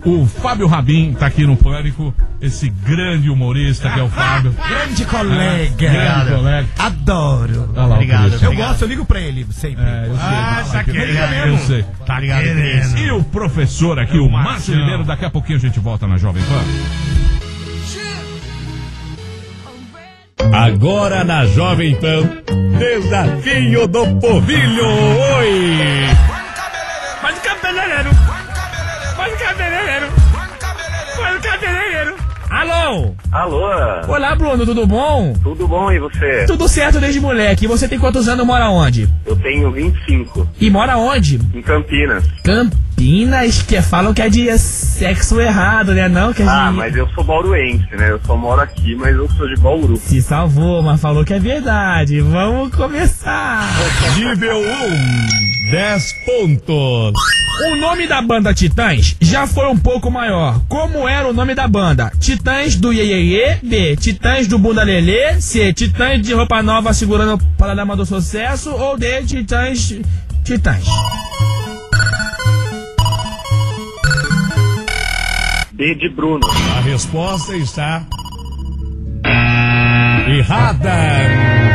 o Fábio Rabin tá aqui no Pânico. Esse grande humorista que é o Fábio. Grande É, colega. grande colega. Adoro. Lá, Obrigado, Cristian. Eu Obrigado. gosto, eu ligo pra ele sempre. É, eu sei. Ah, tá querendo. Eu sei. Tá Obrigado, Cris. E o professor aqui, o Márcio Ribeiro, daqui a pouquinho a gente volta na Jovem Pan. Agora na Jovem Pan, Desafio do Povilho. Oi! Alô? Alô, Olá, Bruno, tudo bom? tudo bom e você? Tudo certo desde moleque. E você tem quantos anos e mora onde? Eu tenho 25, E mora onde? em Campinas. Campinas, que falam que é de sexo errado, né? Não, que é. Ah, mas eu sou bauruense, né? Eu só moro aqui, mas eu sou de Bauru. Se salvou, mas falou que é verdade. Vamos começar. Nível 1, 10 pontos. O nome da banda Titãs já foi um pouco maior. Como era o nome da banda? Titãs do Iê B. Titãs do Bunda Lelê. C. Titãs de roupa nova segurando o panorama do sucesso. Ou D. Titãs. Titãs. B de Bruno. A resposta está. Errada!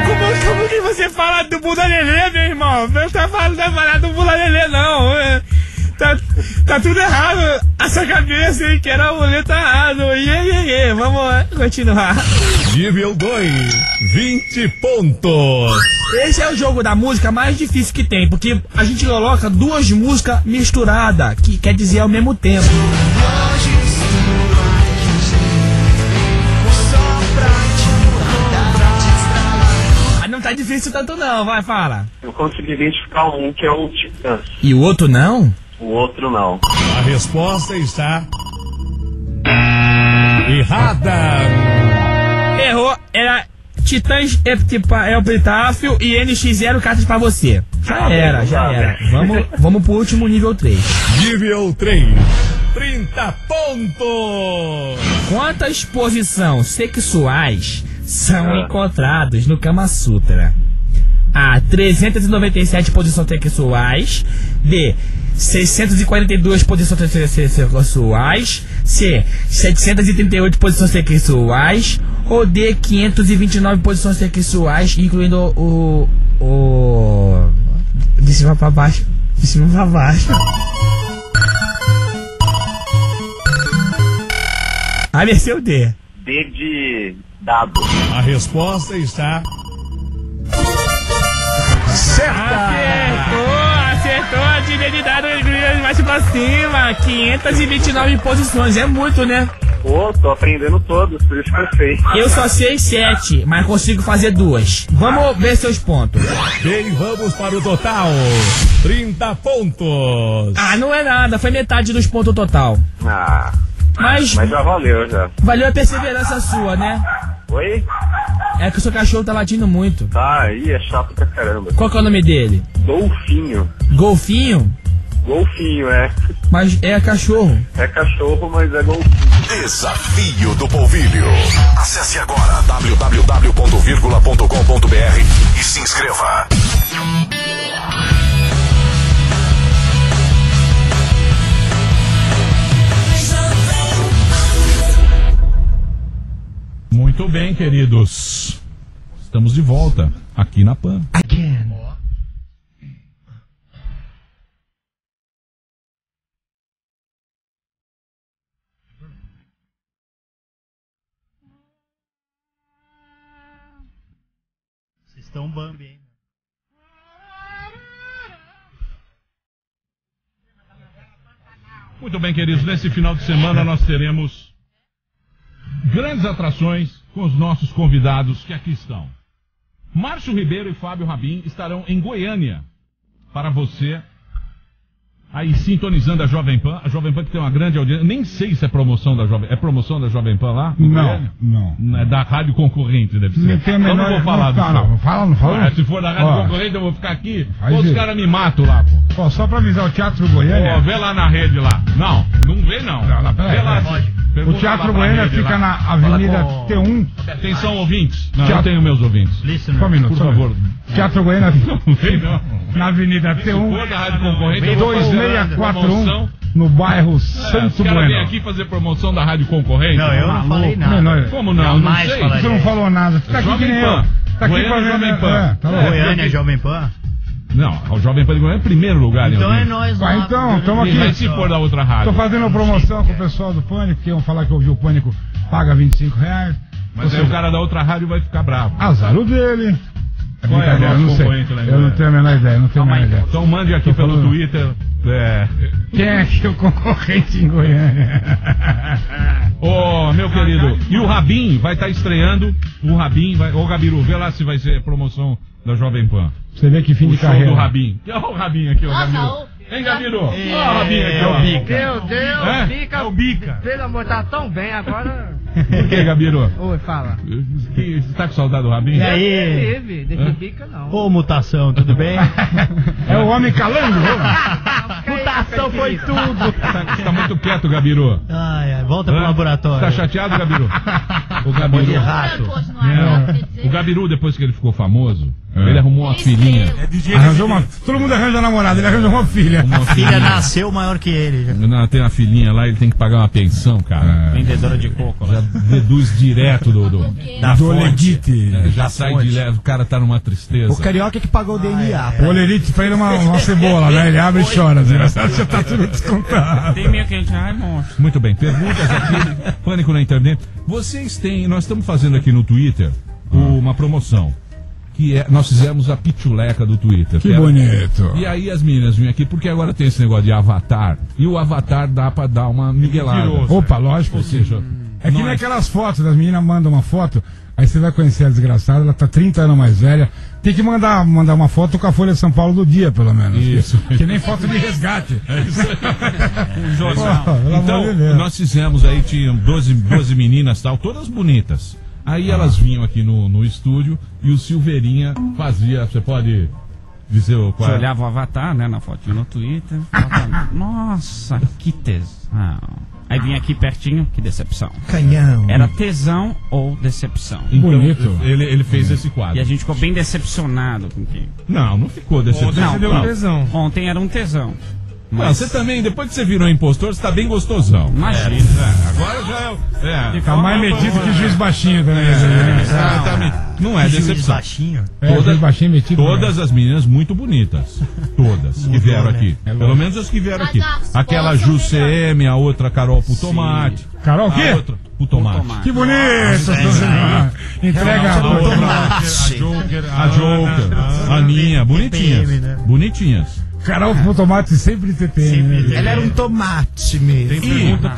Como, como que você fala do Bunda Lelê, meu irmão? Não tá falando da parada do Bunda Lelê, não. É, Tá, tá tudo errado. A sua cabeça, hein? Que era o boleto errado. Iê, iê, iê. Vamos continuar. Nível 2, 20 pontos. Esse é o jogo da música mais difícil que tem, porque a gente coloca duas músicas misturadas, que quer dizer ao mesmo tempo. Difícil tanto não, vai, fala. Eu consegui identificar um que é o Titãs. E o outro não? O outro não. A resposta está. Errada! Errou, era Titãs Eptipa- Epitáfio e NX0 cartas pra você. Já era, já era. Vamos, vamos pro último nível 3. Nível 3, 30 pontos. Quantas posições sexuais são encontradas no Kama Sutra? A. 397 posições sexuais. B. 642 posições sexuais. C. 738 posições sexuais. Ou D. 529 posições sexuais, incluindo o. o. De cima pra baixo. De cima pra baixo. A, ou D? D de dado. A resposta está. Acertou, acertou a divinidade mais pra cima. 529 posições, é muito, né? Pô, tô aprendendo todos, por isso que eu sei. Eu só sei 7, mas consigo fazer duas. Vamos ver seus pontos. Bem, vamos para o total. 30 pontos. Ah, não é nada, foi metade dos pontos total. Ah, Mas mas já valeu já. valeu a perseverança sua, né? Oi? É que o seu cachorro tá latindo muito. Tá, aí é chato pra caramba. Qual que é o nome dele? Golfinho. Golfinho? Golfinho, é. Mas é cachorro. É cachorro, mas é golfinho. Desafio do Polvilho. Acesse agora www.virgula.com.br e se inscreva. Muito bem, queridos. Estamos de volta aqui na PAN. Vocês estão Bambi, hein? Muito bem, queridos. Nesse final de semana nós teremos grandes atrações com os nossos convidados que aqui estão. Márcio Ribeiro e Fábio Rabin estarão em Goiânia para você. Aí sintonizando a Jovem Pan, a Jovem Pan que tem uma grande audiência. Nem sei se é promoção da Jovem, é promoção da Jovem Pan lá? Não, Goiânia? não. É da rádio concorrente, deve ser. Não Então menor- não vou falar não, do não, não, fala, não fala. Ah, se for da rádio Ó. concorrente, eu vou ficar aqui. Faz Ou os caras me matam lá, pô. Ó, só pra avisar o Teatro Goiânia. Ó, vê lá na rede lá. Não, não vê não. Não, não, peraí, vê lá. O Teatro Goiânia fica lá. na Avenida com- T1. Atenção, ouvintes. Não, Teatro- eu tenho meus ouvintes. Listener. Só um minuto, Por favor. Teatro Goiânia *laughs* Não vem não. na Avenida Se for T1, da rádio concorrente, vou fazer 2641, promoção. no bairro É, Santo os vêm Bueno. aqui fazer promoção da rádio concorrente? Não, eu não falei nada. Não, não, Como não? Jamais não sei. Você não falou nada. Você tá aqui que Jovem nem Pan. eu. Tá aqui Goiânia, fazendo... Jovem Pan. É, tá. É, Goiânia, porque- Jovem Pan? Não, o Jovem Pan de Goiânia é primeiro lugar. em Então é nós Vai, lá. então, tamo E aqui. vai se for da outra rádio. Tô fazendo promoção com o pessoal do Pânico, que iam falar que ouviu o Pânico paga 25 reais. Mas Ou aí o cara da outra rádio vai ficar bravo. Azar o dele. É Qual é brincadeira, o eu não sei. Eu não Goiânia? tenho a menor ideia, não tenho a menor ideia. Então mande aqui pelo. Twitter. É. Quem é que é o concorrente em Goiânia? Ô, meu querido, e o Rabin vai estar estreando. O Rabin vai. Ô, Gabiru, vê lá se vai ser promoção da Jovem Pan. Você vê que fim O de show carreira. do Rabin. Olha o Rabin aqui, ó, Gabiru. o- Hein, Gabiru? Olha É, o Rabin aqui, é ó. o Bica. Meu Deus, É? Bica. É o Bica. Pelo amor, tá tão bem agora. Por que, Gabiru? Oi, fala. Você tá com saudade do Rabin? E aí? Teve, desse Bica não. Ô, mutação, tudo bem? *laughs* É o homem calango? *laughs* Mutação foi tudo. Tá, tá muito quieto, Gabiru. Ai, ai, volta pro Hã? laboratório. Tá chateado, Gabiru? *laughs* O Gabiru. de rato. O Gabiru, depois que ele ficou famoso, É. ele arrumou uma filhinha. Arranjou uma... Todo mundo arranja namorada, ele arranjou uma filha. Uma A filha nasceu maior que ele. já. Não, tem uma filhinha lá, ele tem que pagar uma pensão, cara. Vendedora de coco. Já deduz direto do. do, Da do fonte. Oledite. é, já sai de leve, o cara tá numa tristeza. O carioca que pagou o DNA. O Olerite pra ele é uma, uma cebola, né? Ele abre e chora. Desgraçado, já tá tudo descontado. Tem meio que a gente, ai, monstro. Muito bem, perguntas aqui, Pânico na internet. Vocês têm, nós estamos fazendo aqui no Twitter uma promoção. Que é, nós fizemos a pituleca do Twitter. Que era- bonito. E aí as meninas vinham aqui, porque agora tem esse negócio de avatar. E o avatar dá pra dar uma miguelada. Opa, lógico. Ou seja, É que nem aquelas fotos, das meninas mandam uma foto, aí você vai conhecer a desgraçada, ela tá 30 anos mais velha. Tem que mandar, mandar uma foto com a Folha de São Paulo do dia, pelo menos. Isso. Que, nem foto de resgate. *laughs* *laughs* Um jornal. Pô, Então, nós fizemos aí, tinham 12, 12 meninas tal, todas bonitas. Aí elas vinham aqui no, no estúdio e o Silveirinha fazia. Você pode dizer o qual Você é? olhava o avatar, né, na fotinha no Twitter. falava, Nossa, que tesão. Aí vinha aqui pertinho, que decepção. Canhão. Era tesão ou decepção. Então, Bonito. Ele, ele fez esse quadro. E a gente ficou bem decepcionado com que. Não, não ficou desse Ontem deu um tesão. Ontem era um tesão. Não, Mas você também, depois que você virou impostor, você tá bem gostosão. imagina. Agora já é. é Tá mais metido que juiz baixinho também. É, né? exatamente. Não é Juiz decepção. baixinho. É, Todas- juiz baixinho metido. Todas as meninas muito bonitas. Todas que vieram né? aqui. É Pelo menos as que vieram aqui. Aquela Ju. CM, a outra Carol Putomate. Carol, o A quê? outra Putomate. Tomate. Que bonito! Entrega a Não, roupa. A Joker, A Joker, a Aninha, bonitinhas. Né? Bonitinhas. Carol com tomate sempre TPM. né? Ela era um tomate mesmo. Tem pergunta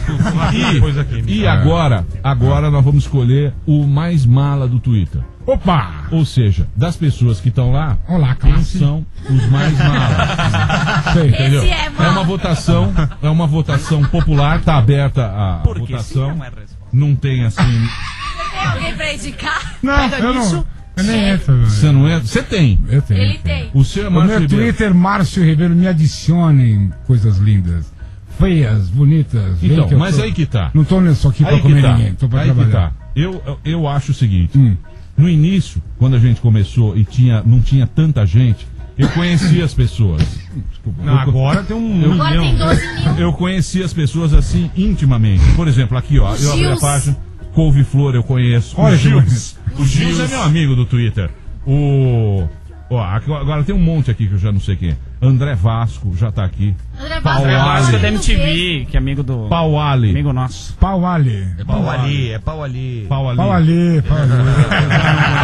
E, aqui. e agora, agora nós vamos escolher o mais mala do Twitter. Opa! Ou seja, das pessoas que estão lá, Olá, quem são os mais malas. *laughs* Sei. Entendeu? Esse é É uma votação, é uma votação popular, tá aberta a Porque votação. não é. Não tem assim. Tem alguém pra indicar? Não, eu não. Eu nem entro, velho. Você não entra? Você tem. Eu tenho. Ele tem. O seu é O Márcio meu Ribeiro. Twitter, Márcio Ribeiro, me adicionem coisas lindas. Feias, bonitas. Então, que mas tô- aí que tá. Não tô só aqui pra Aí que comer tá. ninguém, tô pra Aí que trabalhar. tá. Eu, eu, eu acho o seguinte. Hum. No início, quando a gente começou e tinha, não tinha tanta gente, eu conhecia as pessoas. Desculpa. Não, Eu- agora tem um Agora tem 12 mil. Eu conheci as pessoas assim intimamente. Por exemplo, aqui ó, eu abri a página, Couve-Flor eu conheço. Olha o Gils. O Gils é meu amigo do Twitter. O. Ó, aqui- agora tem um monte aqui que eu já não sei quem é. André Vasco já tá aqui. André Vasco, É da MTV, que é amigo do. Pau Ali. Amigo nosso. Pau ali. É pau ali, é pau ali. Pau Ali. Pau ali, pau ali.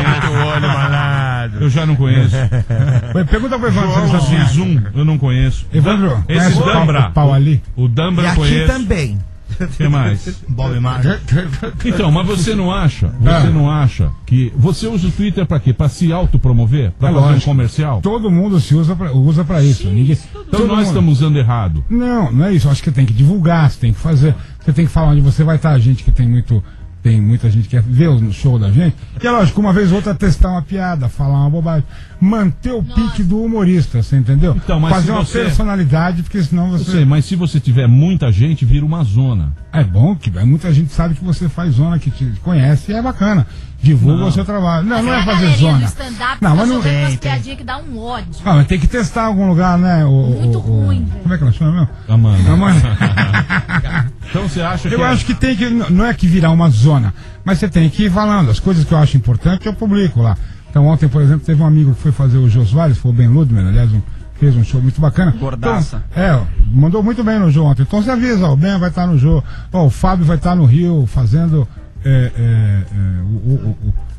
Abre *laughs* teu olho, malandro. Eu já não conheço. *laughs* Pergunta pro Evandro. Quem é. Zizum, eu não conheço. Evandro, Esse o Dambra. o pau ali? O Dambra E eu aqui conheço. também. Que mais? Bob Marley. *laughs* Então, mas você não acha? Você Ah. não acha que você usa o Twitter pra quê? Pra se autopromover? Pra É fazer um lógico. comercial? Todo mundo se usa pra, usa pra isso. Ninguém, Então todo nós mundo- estamos usando errado. Não, não é isso. Eu acho que tem que divulgar, você tem que fazer. Você tem que falar onde você vai estar. A gente que tem muito. Tem muita gente que quer ver o show da gente. E é lógico, uma vez ou outra testar uma piada, falar uma bobagem. Manter o pique do humorista, você entendeu? Então, mas fazer uma você- personalidade, porque senão Eu você. sei, mas se você tiver muita gente, vira uma zona. É bom que muita gente sabe que você faz zona, que te conhece e é bacana. Divulga Não. o seu trabalho. Não, não é fazer zona. Não, tá mas não tem, tem. que dá um ódio. Ah, mas tem que testar em algum lugar, né? O, Muito o- o- ruim, velho. Como é que ela chama mesmo? Amanda. Amanda. *laughs* Então você acha que. Eu é- acho que tem que. Não é que virar uma zona, mas você tem que ir falando. As coisas que eu acho importante eu publico lá. Então ontem, por exemplo, teve um amigo que foi fazer o Jô Soares, foi o Ben Ludman, aliás, um- fez um show muito bacana. Gordaça. Então, é, mandou muito bem no Jô ontem. Então você avisa, ó, o Ben vai estar no Jô, ó, o Fábio vai estar no Rio fazendo é, é, é, o, o-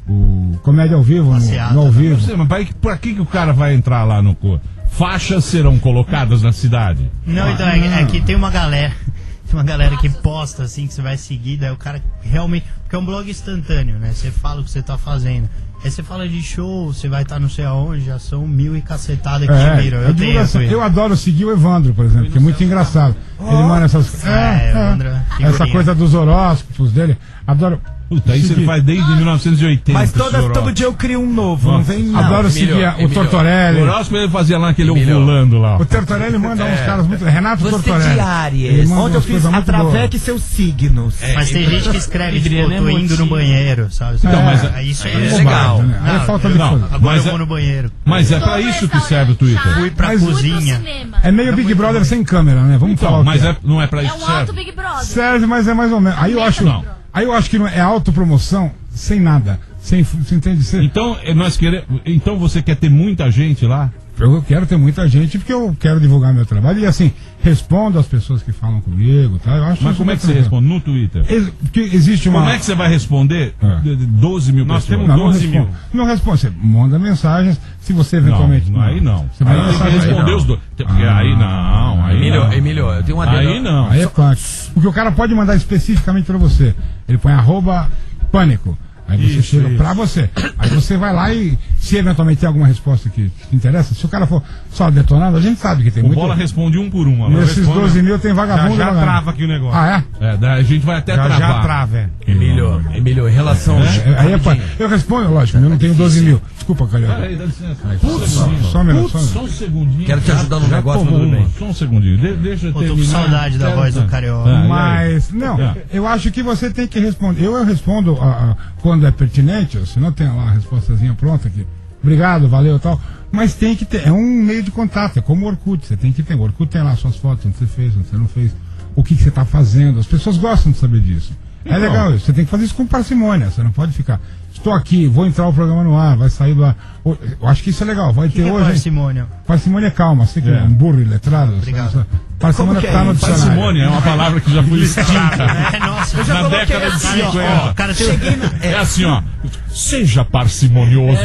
o- o comédia ao vivo, no, Passeata, no ao vivo. Você, mas pra, pra que, que o cara vai entrar lá no. co- Faixas serão colocadas na cidade. Não, então, é, é que tem uma galera. *laughs* Tem uma galera que posta assim, que você vai seguir, daí o cara realmente. Porque é um blog instantâneo, né? Você fala o que você tá fazendo. Aí você fala de show, você vai estar não sei aonde, já são mil e cacetada que É, viram. Eu tenho. divulgação. Twitter. eu adoro seguir o Evandro, por exemplo, que é muito engraçado. Ele manda essas. É, Evandro, figurinha. essa coisa dos horóscopos dele. Adoro. Puta, isso ele faz desde 1980. Mas esse toda, todo dia eu crio um novo, não Nossa, vem não. Adoro seguir o Tortorelli. O horóscopo ele fazia lá aquele ovulando lá. O Tortorelli manda uns caras muito. Renato Você Tortorelli. de Áries. Ele manda Ontem eu fiz Atraveque seus signos. Mas tem gente que escreve, tipo, é tô indo no banheiro, sabe? Então, É, mas- aí isso é é legal. legal. né? Aí é Não, falta de não. Agora Mas eu é- vou no banheiro. Mas é pra isso que serve o Twitter. Fui pra Mas- cozinha. É meio Big Brother sem câmera, né? Vamos falar. Então, o mas é, não é pra É isso um que alto. Big Brother. Serve, mas é mais ou menos. Aí eu acho. Não. Aí eu acho que é autopromoção sem nada. Sem, você entende? Sem- Então, eh, nós queremos. Então você quer ter muita gente lá? Eu quero ter muita gente porque eu quero divulgar meu trabalho. E assim, respondo às pessoas que falam comigo. Tá? Eu acho Mas como é que você responde? No Twitter. Ex- Porque existe uma. Como é que você vai responder É. de- de 12 mil Nós pessoas? temos Não, não 12 responde. mil. Não responde. Você manda mensagens. Se você eventualmente. Não, aí não. Você Aí manda tem que mensagem. responder não. os dois. Porque aí não, aí Emílio, não. Emílio, eu tenho uma Aí não. Aí é punk. Porque o cara pode mandar especificamente pra você. Ele põe arroba pânico. Aí você Isso, chega isso. pra você. Aí você vai lá e, se eventualmente tem alguma resposta que te interessa, se o cara for só detonado, a gente sabe que tem O muito. Bola responde um por um. Nesses responde. 12 mil tem Já, vagabundo. já vagabundo. trava aqui o negócio. Ah, é? É, daí a gente vai até já, já travar. trava, é. Emílio, Emílio, em relação. É, aí é. Eu respondo, lógico, eu não tenho 12 mil. Desculpa, Carioca. Peraí, dá licença. Putz, Só um segundinho. Só um minuto, só um Putz, minuto. Só um segundinho. Quero te ajudar no negócio, mas tudo bem. Só um segundinho. De- deixa eu Pô, tô com terminar. saudade da Quero voz do tanto. Carioca. Aí? Mas, não, eu acho que você tem que responder. Eu, eu respondo ah, ah, quando é pertinente, se não tem lá a respostazinha pronta aqui. Obrigado, valeu e tal. Mas tem que ter, é um meio de contato, é como o Orkut, você tem que ter. O Orkut tem lá suas fotos, onde você fez, onde você não fez, o que, que você está fazendo. As pessoas gostam de saber disso. É Então. legal isso, você tem que fazer isso com parcimônia, você não pode ficar. Estou aqui, vou entrar o programa no ar, vai sair do ar. Eu acho que isso é legal, vai que, ter que é hoje. parcimônia? Parcimônia é calma, você que é, É. um burro letrado. Obrigado. Parcimônia que é tá no dicionário. Parcimônia é uma palavra que já foi extinta. É, nossa, Eu já Na década de assim, ó, 50. ó, O cara tem Cheguei no... É assim, ó. Seja parcimonioso.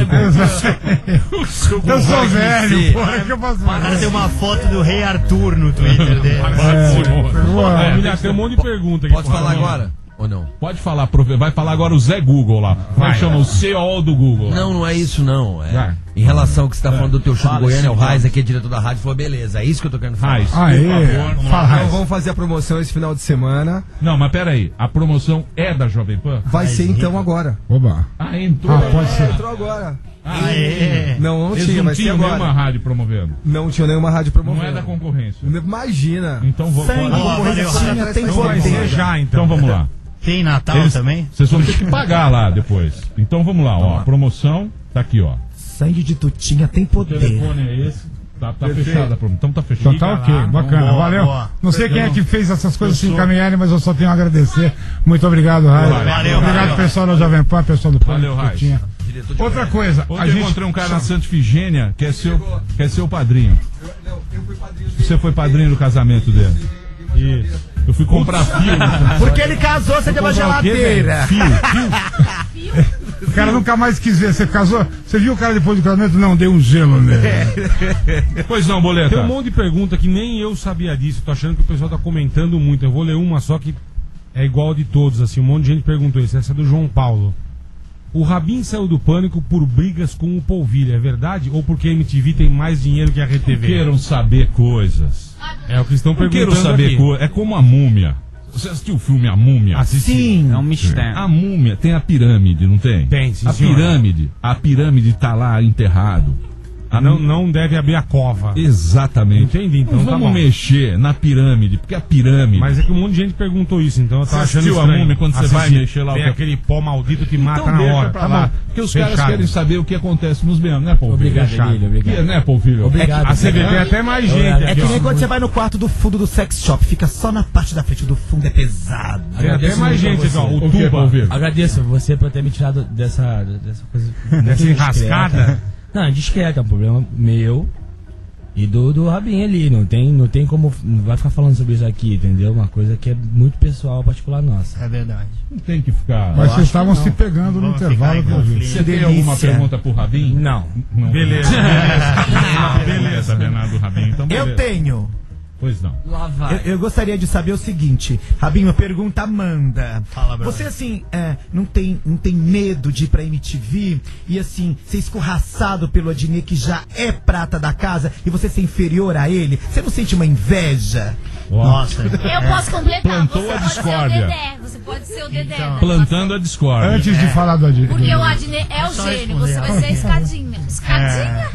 Eu sou velho, porra, é que eu posso cara tem uma foto do Rei Arthur no Twitter dele. Parcimonioso. É, É, tem um monte de pergunta aqui. Pode falar agora? Ou não? Pode falar, profe- vai falar agora o Zé Google lá. Vai, chama o CEO do Google. Não, não é isso não. É, Vai. Em relação ao que você tá falando do teu show do Goiânia, o. Raiz, aqui é diretor da rádio, falou, beleza, é isso que eu tô querendo falar. Raiz, Aê, por favor. fala, Então vamos fazer a promoção esse final de semana. Não, mas peraí, a promoção é da Jovem Pan? Vai ser então agora. Oba. Ah, entrou. Ah, pode ser. Entrou agora. Aê. Não, não Eles tinha, não vai ser tinham nenhuma agora. rádio promovendo. Não tinha nenhuma rádio Não promovendo. é da concorrência. Imagina. Então vamos lá. Tinha, tem Então vai ser já, Então vamos lá. Tem Natal Eles- também? Vocês vão ter que pagar lá depois. Então vamos lá, ó. A promoção tá aqui, ó. Sangue de Tutinha tem O poder. telefone é esse. Tá, tá fechada a promoção. Então tá fechado. Então tá ok, bacana, Boa, valeu. boa. Não sei quem é que fez essas coisas se encaminharem, mas eu só tenho a agradecer. Muito obrigado, Raio. Valeu, Obrigado, valeu. pessoal da Jovem Pan, pessoal do Valeu, Pânico. Tutinha. Diretor de Outra coisa, Ontem a eu gente. encontrei um cara na Santa Ifigênia que é seu, que é seu padrinho. Você foi padrinho do casamento dele. Isso. Eu fui comprar fio. Porque ele casou, você tem uma geladeira. Fio, fio. *laughs* O cara nunca mais quis ver. Você casou? Você viu o cara depois do casamento? Não, deu um gelo nele. Pois não, boleta. Tem um monte de pergunta que nem eu sabia disso. Tô achando que o pessoal tá comentando muito. Eu vou ler uma só que é igual de todos, assim. Um monte de gente perguntou isso. Essa é do João Paulo. O Rabin saiu do pânico por brigas com o Polvilho, é verdade? Ou porque a MTV tem mais dinheiro que a RTV? Queiram saber coisas. É o que estão perguntando quero saber coisas. É como a múmia. Você assistiu o filme A Múmia? Assisti. Sim. É um mistério. A múmia tem a pirâmide, não tem? Tem, sim, A senhor. pirâmide, a pirâmide tá lá enterrado. A Não, não deve abrir a cova. Exatamente. Entendi, então Não tá vamos bom. mexer na pirâmide, porque a pirâmide. Mas é que um monte de gente perguntou isso, então eu Você tava achando assistiu a estranho. múmia quando você vai mexer lá o Tem que- aquele pó maldito que mata então na deixa hora. pra Tá lá. bom. Porque os caras Fechado. querem saber o que acontece nos mesmos, né, Paulo? Obrigado, Fechado. Emílio, obrigado. Que, né, Paulo Filho? Obrigado. A CBT é até mais gente. É aqui, que ó. nem quando você vai no quarto do fundo do sex shop, fica só na parte da frente do fundo, é pesado. Tem até Agradeço mais a gente ó. você. O O que, Tuba. Agradeço você por ter me tirado dessa, dessa coisa. Dessa *laughs* enrascada? Não, discreta, é um problema meu e do, do Rabin ali. Não tem, não tem como. Não vai ficar falando sobre isso aqui, entendeu? Uma coisa que é muito pessoal, particular nossa. É verdade. Não tem que ficar. Mas vocês estavam se pegando no intervalo eu conflito. Você tem alguma pergunta pro Rabin? Não. Não. Beleza, beleza. Beleza, saber nada do Rabin. Então, Eu beleza. tenho. Pois não. Lá vai. Eu, eu gostaria de saber o seguinte, Rabinho, pergunta Amanda. Fala, brother. Você assim, é, não tem não tem medo de ir pra MTV e assim ser escorraçado pelo Adnet que já é prata da casa e você ser inferior a ele? Você não sente uma inveja? Ó, Nossa. Eu posso completar. Plantou você a pode discórdia. ser o Dedé. Você pode ser o Dedé. Então. né? Plantando a discórdia. Antes de falar do Adnet. Porque o Adnet é o Só gênio. Você vai ser a *laughs* escadinha. Escadinha?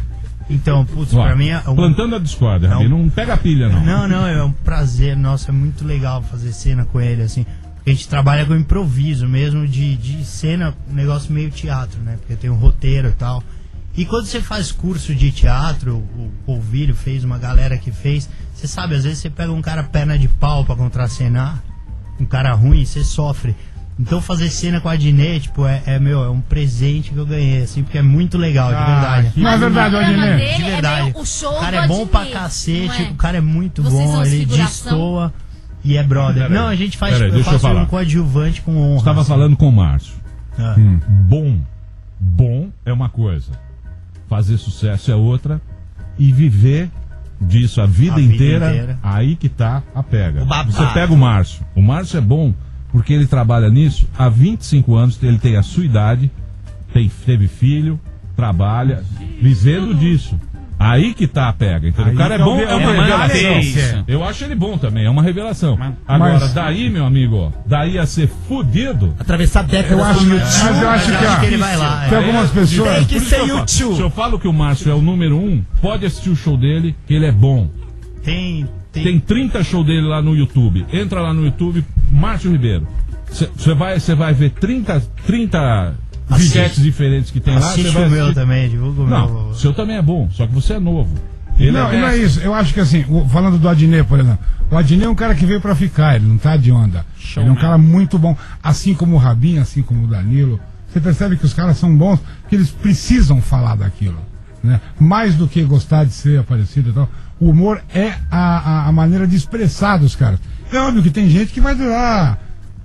Então, putz, Ó, pra mim é um... Plantando a discórdia, Rabin. Não pega a pilha, não. Não, não, é um prazer, nossa, é muito legal fazer cena com ele, assim. Porque a gente trabalha com improviso mesmo, de, de cena, um negócio meio teatro, né? Porque tem um roteiro e tal. E quando você faz curso de teatro, o Polvilho fez, uma galera que fez, você sabe, às vezes você pega um cara perna de pau pra contracenar, um cara ruim, você sofre. Então fazer cena com a Dinê, tipo, é, é, meu, é um presente que eu ganhei, assim, porque é muito legal, de Ah, verdade. Não é verdade, o Adnet? dele De é verdade. meio o show o cara é bom pra cacete, é? o cara é muito Vocês bom, ele figuração? destoa e é brother. Não, a gente faz, eu deixa eu faço falar. um coadjuvante com honra. Estava assim. falando com o Márcio. Ah. Hum, Bom. Bom é uma coisa. Fazer sucesso é outra. E viver disso a vida, A vida inteira, inteira. aí que tá a pega. Você pega o Márcio. O Márcio é bom porque ele trabalha nisso há 25 anos, ele tem a sua idade, tem, teve filho, trabalha, vivendo disso. Aí que tá a pega, entendeu? Aí o cara é que é bom, é uma é revelação. Eu acho ele bom também, é uma revelação. Agora, Mas- daí, meu amigo, ó, daí a ser fudido, Atravessar décadas Eu acho, mas eu acho que, que ele vai lá, tem é. algumas Tem pessoas. que Por isso ser eu falo- Se eu falo que o Márcio é o número um, pode assistir o show dele, que ele é bom. Tem, tem, Tem 30 shows dele lá no YouTube. Entra lá no YouTube, Márcio Ribeiro. Você vai, cê vai ver 30, 30 Assiste. videtes diferentes que tem lá. assiste Você vai o meu assistir. também, divulga o Não, meu. seu também é bom, só que você é novo. Ele não, é não é isso. Eu acho que assim, falando do Adnet, por exemplo, o Adnet é um cara que veio pra ficar, ele não tá de onda. ele é um cara muito bom, assim como o Rabin, assim como o Danilo. Você percebe que os caras são bons, que eles precisam falar daquilo. Né? Mais do que gostar de ser aparecido e tal. O humor é a, a, a maneira de expressar dos caras. É óbvio que tem gente que vai durar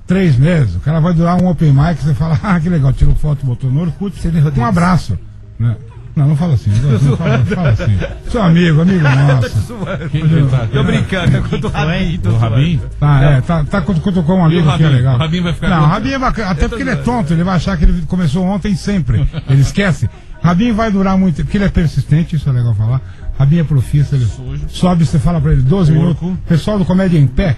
três meses. O cara vai durar um open mic, você fala, *laughs* ah, que legal, tirou foto, botou no Orkut, um abraço. Né? Não, não fala assim. Não, não fala, fala assim. *laughs* Seu amigo, amigo nosso. Quem que tá? Tô brincando, é quando o Rabin. tô O. Rabin? Tá, é, tá, tá cutucou um amigo que é legal. O Rabin vai ficar Não, com- o Rabin é bacana, até porque ele é tonto, ele vai achar que ele começou ontem sempre. Ele esquece. *laughs* Rabinho vai durar muito, porque ele é persistente, isso é legal falar. Rabinho é profissa, ele sobe, você fala pra ele 12 Porco. minutos. Pessoal do Comédia em Pé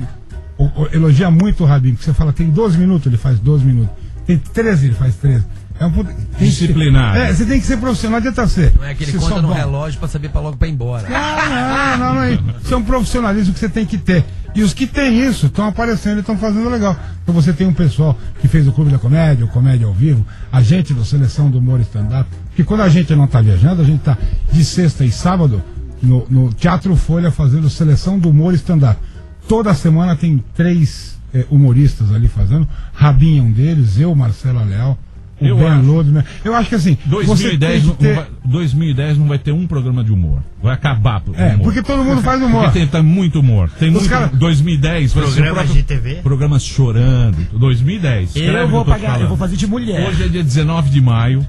o- o- elogia muito o Rabinho, porque você fala, tem 12 minutos, ele faz 12 minutos. Tem 13, ele faz 13. É um ser- Disciplinado. É, você tem que ser profissional, não adianta ser. Não é que ele Ser conta só no bom. relógio pra saber pra logo pra ir embora. Não, não, não, não. Isso é um profissionalismo que você tem que ter. E os que têm isso estão aparecendo e estão fazendo legal. Então você tem um pessoal que fez o Clube da Comédia, o Comédia ao Vivo, a gente do Seleção do Humor Stand-Up. Porque quando a gente não está viajando, a gente está de sexta e sábado no, no Teatro Folha fazendo Seleção do Humor Stand-Up. Toda semana tem três eh, humoristas ali fazendo. Rabinho é um deles, eu, Marcelo Leal, o acho. Lodes. Eu acho que assim, você 2010, tem não, que ter... não vai, 2010 não vai ter um programa de humor. Vai acabar. É, humor. porque todo mundo faz humor. Porque tem, tá muito humor. Tem Os muito. cara- 2010 vai ser Programas pro- de TV? Programas chorando. 2010. Eu Escreve vou pagar, eu vou fazer de mulher. Hoje é dia 19 de maio.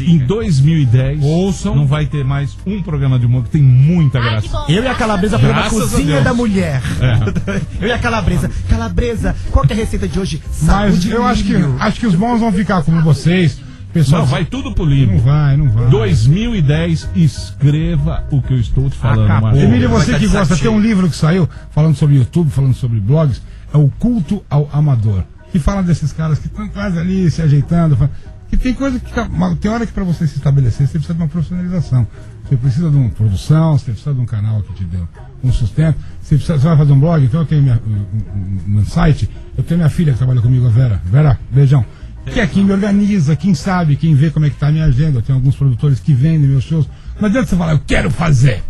Em 2010, não vai ter mais um programa de humor que tem muita graça. Eu e a Calabresa foi na Graças a cozinha da mulher. É. *laughs* Eu e a Calabresa. Calabresa, qual que é a receita de hoje? Saco Mas eu acho que, acho que os bons vão ficar como vocês. Pessoal, Não, vai tudo pro limbo. Não vai, não vai. 2010, escreva o que eu estou te falando, Marcos. Emílio, você que gosta, tem um livro que saiu falando sobre YouTube, falando sobre blogs, é o Culto ao Amador. Que fala desses caras que estão quase ali se ajeitando. fala- Que tem coisa que. uma- Tem hora que para você se estabelecer, você precisa de uma profissionalização. Você precisa de uma produção, você precisa de um canal que te dê um sustento. Você, precisa, você vai fazer um blog, então eu tenho minha, um, um- um site, eu tenho minha filha que trabalha comigo, a Vera. Vera, beijão. Que é quem me organiza, quem sabe, quem vê como é que tá a minha agenda. Tenho alguns produtores que vendem meus shows. Não adianta você falar, eu quero fazer.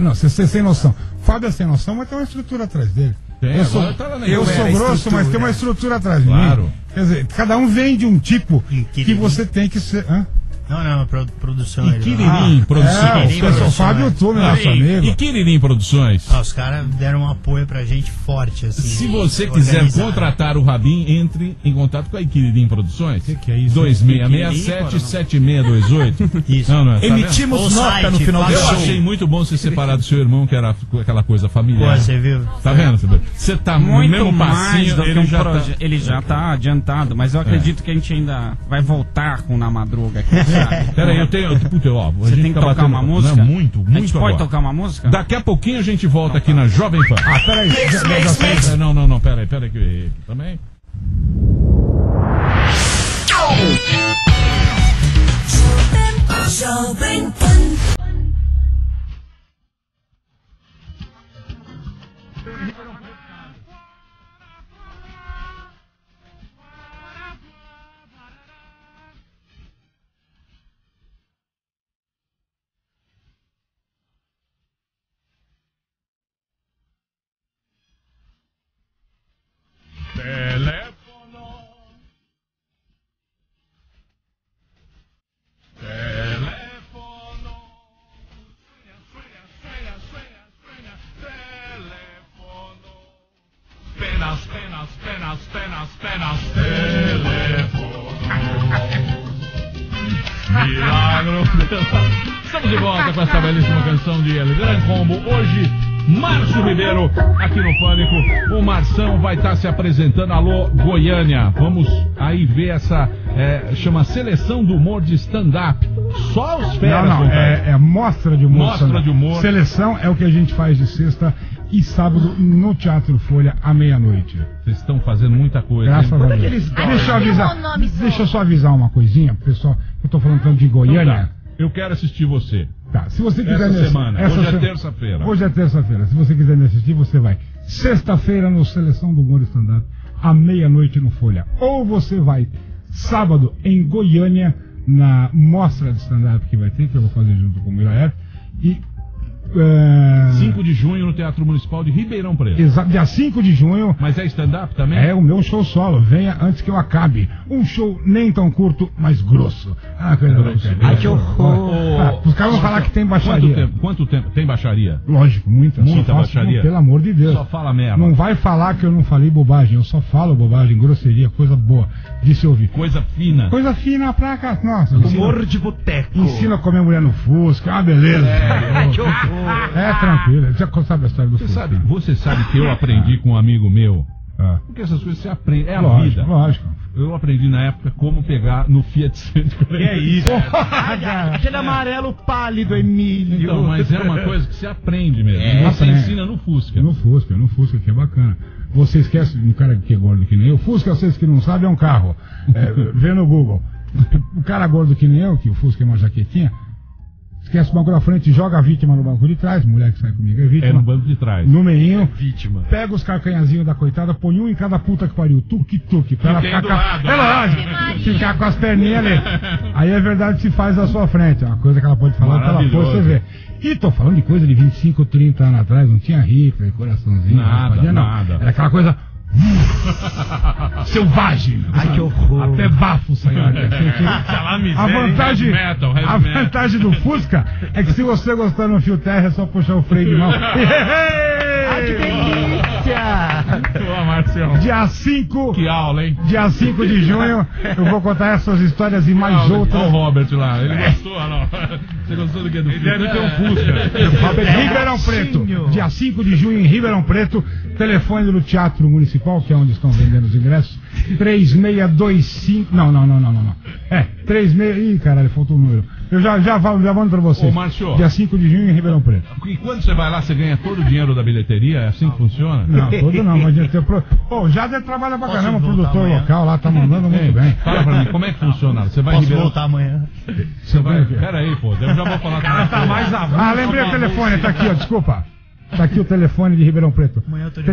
Não, você, você sem noção. Fábio é sem noção, mas tem uma estrutura atrás dele. Tem, eu sou, tá eu sou grosso, mas tem uma estrutura atrás de Claro. mim. Quer dizer, cada um vem de um tipo que você tem que ser. Hã? Não, não, é pro- produção. Iquiririm Ah, Produções. é, o pessoal- Fábio Tume, nosso E- amigo. E Quiririm Produções. Ah, os caras deram um apoio pra gente forte, assim. Se você quiser contratar o Rabin, entre em contato com a Iquiririm Produções. O que, é isso? 2667-7628. Isso. Não, não, tá Emitimos nota site, no final do vendo? Eu show. achei muito bom você separar do seu irmão, que era aquela coisa familiar. Pô, você viu? Tá vendo? Você- Você tá no Muito mesmo mais passinho, que ele um já tá... Ele já tá adiantado, mas eu acredito que a gente ainda vai voltar com Na Madruga aqui, *laughs* *laughs* Peraí, eu tenho... Puta, ó, a Você gente tem que tá tocar batendo- uma música? Não, muito, muito A gente pode agora. tocar uma música? Daqui a pouquinho a gente volta aqui na Jovem Pan. Ah, peraí. já- já- já- É, Não, não, não, peraí, peraí que também. Jovem Pan. Ribeiro, aqui no Pânico. O Marção vai estar se apresentando. Alô, Goiânia. Vamos aí ver essa. é, chama Seleção do Humor de Stand-Up. Só os feras Não, não, aí. é, é mostra de humor. Mostra de humor. Seleção é o que a gente faz de sexta e sábado no Teatro Folha à meia-noite. Vocês estão fazendo muita coisa. Graças hein? a Deus. Deixa eu avisar. Deixa eu só avisar uma coisinha, pessoal. Eu tô falando tanto de Goiânia. Então tá. Eu quero assistir você. Tá, se você quiser Essa me semana. essa Hoje é se- terça-feira. Hoje é terça-feira. Se você quiser me assistir, você vai. Sexta-feira no Seleção do Humor Stand-Up, à meia-noite no Folha. Ou você vai sábado em Goiânia, na mostra de stand-up que vai ter, que eu vou fazer junto com o Miraé. E. É... 5 de junho no Teatro Municipal de Ribeirão Preto. Exato, dia 5 de junho. Mas é stand-up também? É o meu show solo. Venha antes que eu acabe. Um show nem tão curto, mas grosso. Ah, coisa. Ai, que horror. Ah, os caras vão falar que tem baixaria. Quanto tempo? Quanto tempo? Tem baixaria? Lógico, muita. Muita faço, baixaria? Pelo amor de Deus. Só fala merda. Não vai falar que eu não falei bobagem. Eu só falo bobagem, grosseria, coisa boa de se ouvir. Coisa fina. Coisa fina pra cá. Nossa. Humor ensina- de boteco. Ensina a comer mulher no Fusca. Ah, beleza. É, que horror. É tranquilo. Você já sabe a história do Você Fusca? sabe, você sabe que eu aprendi com um amigo meu. Ah. Porque essas coisas você aprende. É a lógico, vida. lógico. eu aprendi na época como pegar no Fiat 140. Que é isso? *laughs* Aquele amarelo pálido, Emílio. Então, mas é uma coisa que você aprende mesmo. É, você aprende. ensina no Fusca. No Fusca, no Fusca, que é bacana. Você esquece, um cara que é gordo que nem eu, Fusca, vocês que não sabem, é um carro. É, vê no Google. O cara gordo que nem eu, que o Fusca é uma jaquetinha, esquece o banco da frente, joga a vítima no banco de trás, mulher que sai comigo é vítima. É no banco de trás. No meinho, Vítima. pega os carcanhazinhos da coitada, põe um em cada puta que pariu, tuque-tuque, pra ela ficar com, lado, é né? lógico, ficar com as perninhas ali. *laughs* Aí é verdade que se faz na sua frente, é uma coisa que ela pode falar pela Maravilhoso. força, você vê. E tô falando de coisa de 25, 30 anos atrás, não tinha Hitler, coraçãozinho, Nada, raspadinha, não. nada. Era aquela coisa *laughs* selvagem. Ai, que horror. Até bafo. *laughs* Aquela A vantagem, metal, a vantagem do Fusca é que se você gostar no fio terra é só puxar o freio de mão. *laughs* Que! Ô, Marcião. Dia 5, Que aula, hein? dia 5 de junho, eu vou contar essas histórias e mais Olha o outras. Robert lá. Ele gostou, ah, não. Você gostou do que? Do Ele deve ter um Fusca. Ribeirão Preto, dia 5 de junho em Ribeirão Preto, telefone do Teatro Municipal, que é onde estão vendendo os ingressos, 3625, não, não, não, não, não, não. É, 36, ih, caralho, faltou o número. Eu já, já, falo- já mando pra vocês. Ô, Márcio. Dia 5 de junho em Ribeirão Preto. E quando você vai lá, você ganha todo o dinheiro da bilheteria? É assim que funciona? Não, todo não, mas já tem pro... Pô, o Jader trabalha pra caramba, produtor amanhã? local lá, tá mandando muito Ei, bem. Fala pra mim, como é que funciona? Você vai Posso Ribeirão... voltar amanhã? Você vai... Pera aí, pô. Eu já vou falar com você. Tá mais avulso. Ah, lembrei o telefone, tá aqui, ó, desculpa. Tá aqui o telefone de Ribeirão Preto. Amanhã eu tô de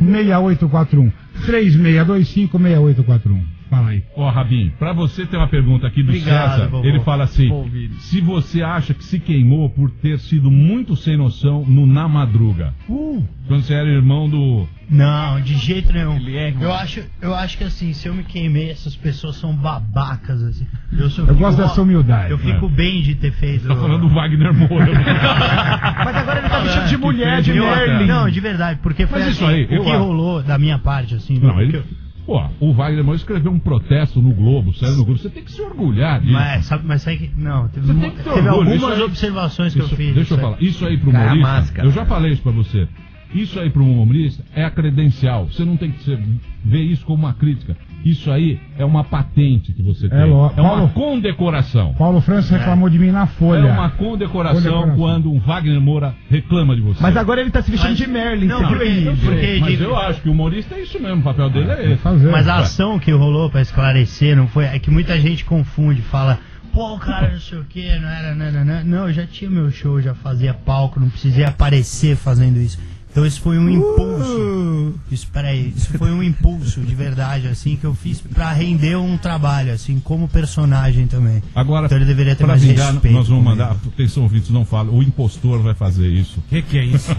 3625-6841. 3625-6841. Fala aí. Ó, Rabin, pra você tem uma pergunta aqui do Obrigado, César. vovô. Ele fala assim: Ouvido. se você acha que se queimou por ter sido muito sem noção no Na Madruga, Uh, quando você era irmão do. não, de jeito nenhum. Ele é, eu acho, eu acho que assim, se eu me queimei, essas pessoas são babacas, assim. Eu, sou, Eu gosto dessa humildade. Eu fico bem de ter feito. Tá falando do Wagner Moura. *laughs* Mas agora ele tá vestido de mulher, de Merlin. Não, de verdade, porque foi Mas isso assim, aí, o que acho. rolou da minha parte, assim. Não, ele. eu- Pô, o Wagner Moura escreveu um protesto no Globo, saiu no Globo. Você tem que se orgulhar disso. Mas, sabe, mas sabe que. Não, teve, que teve algumas aí- observações que Isso- eu fiz. Deixa eu falar. Isso aí pro Cara, humorista. máscara. Eu já falei isso pra você. Isso aí pro humorista é a credencial. Você não tem que ver isso como uma crítica. Isso aí é uma patente que você tem. É lo- É uma Paulo- condecoração. Paulo Francis reclamou de mim na Folha. É uma condecoração, Condecoração. quando um Wagner Moura reclama de você. Mas agora ele tá se vestindo Mas- de Merlin, não, porque- aí? porque- Mas de- eu acho que o humorista é isso mesmo. O papel dele é Tem que esse. fazer. Mas a ação que rolou pra esclarecer não foi. É que muita gente confunde, fala. Pô, o cara não sei o que, não era, não, não, não. Não, eu já tinha meu show, já fazia palco, não precisei aparecer fazendo isso. Então isso foi um impulso. Isso, peraí, isso foi um impulso de verdade, assim, que eu fiz pra render um trabalho, assim, como personagem também. Agora, Então ele deveria ter pra mais vingar, respeito nós vamos comigo. mandar. Atenção, ouvintes, não fala. O impostor vai fazer isso. O que, que é isso?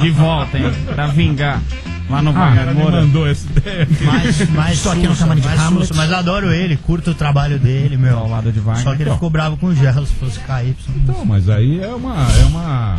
De volta, hein? Pra vingar. Lá no Ah, Wagner Moura. mandou esse ideia. Mais, mais aqui no sussa, tamanho de mais mas adoro ele, curto o trabalho dele, meu. Ao lado de Wagner. Só que ele Então. ficou bravo com o Gelo se fosse KY. Então, mas aí é uma. É uma.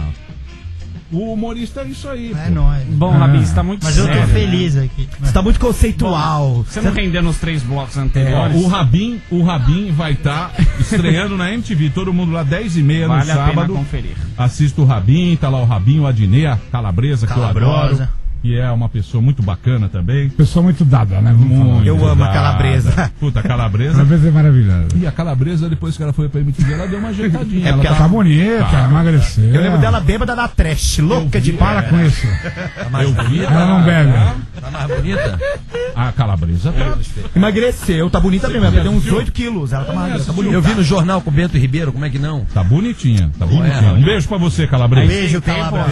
O humorista é isso aí. É nóis. Bom, Ah. Rabi, você tá muito Mas eu sério, tô né? feliz aqui. Você tá muito conceitual. Você não rendeu nos três blocos Ó, anteriores? o Rabin, o Rabin vai estar estreando na MTV. Todo mundo lá 10 e meia Vale no a pena sábado. conferir. Assista o Rabin, tá lá o Rabin, o Adnê, a Calabresa, que eu Calabrosa. adoro. Que é uma pessoa muito bacana também. Pessoa muito dada, né? Vamos. Muito Eu amo a. Calabresa. Puta, a Calabresa. Calabresa é maravilhosa. E a Calabresa, depois que ela foi pra MTV, ela deu uma ajeitadinha. É ela tá- Tá bonita, emagreceu. Eu lembro dela bêbada da trash, louca de Para com isso. Eu vi Ela não bebe. Tá mais bonita? A Calabresa tá. Emagreceu, tá bonita mesmo. Ela perdeu uns 8 quilos. Ela tá magra, tá bonita. Eu vi no jornal com o Bento Ribeiro, como é que não? Tá bonitinha, tá bonitinha. é. Um beijo pra você, Calabresa. Beijo, acabou.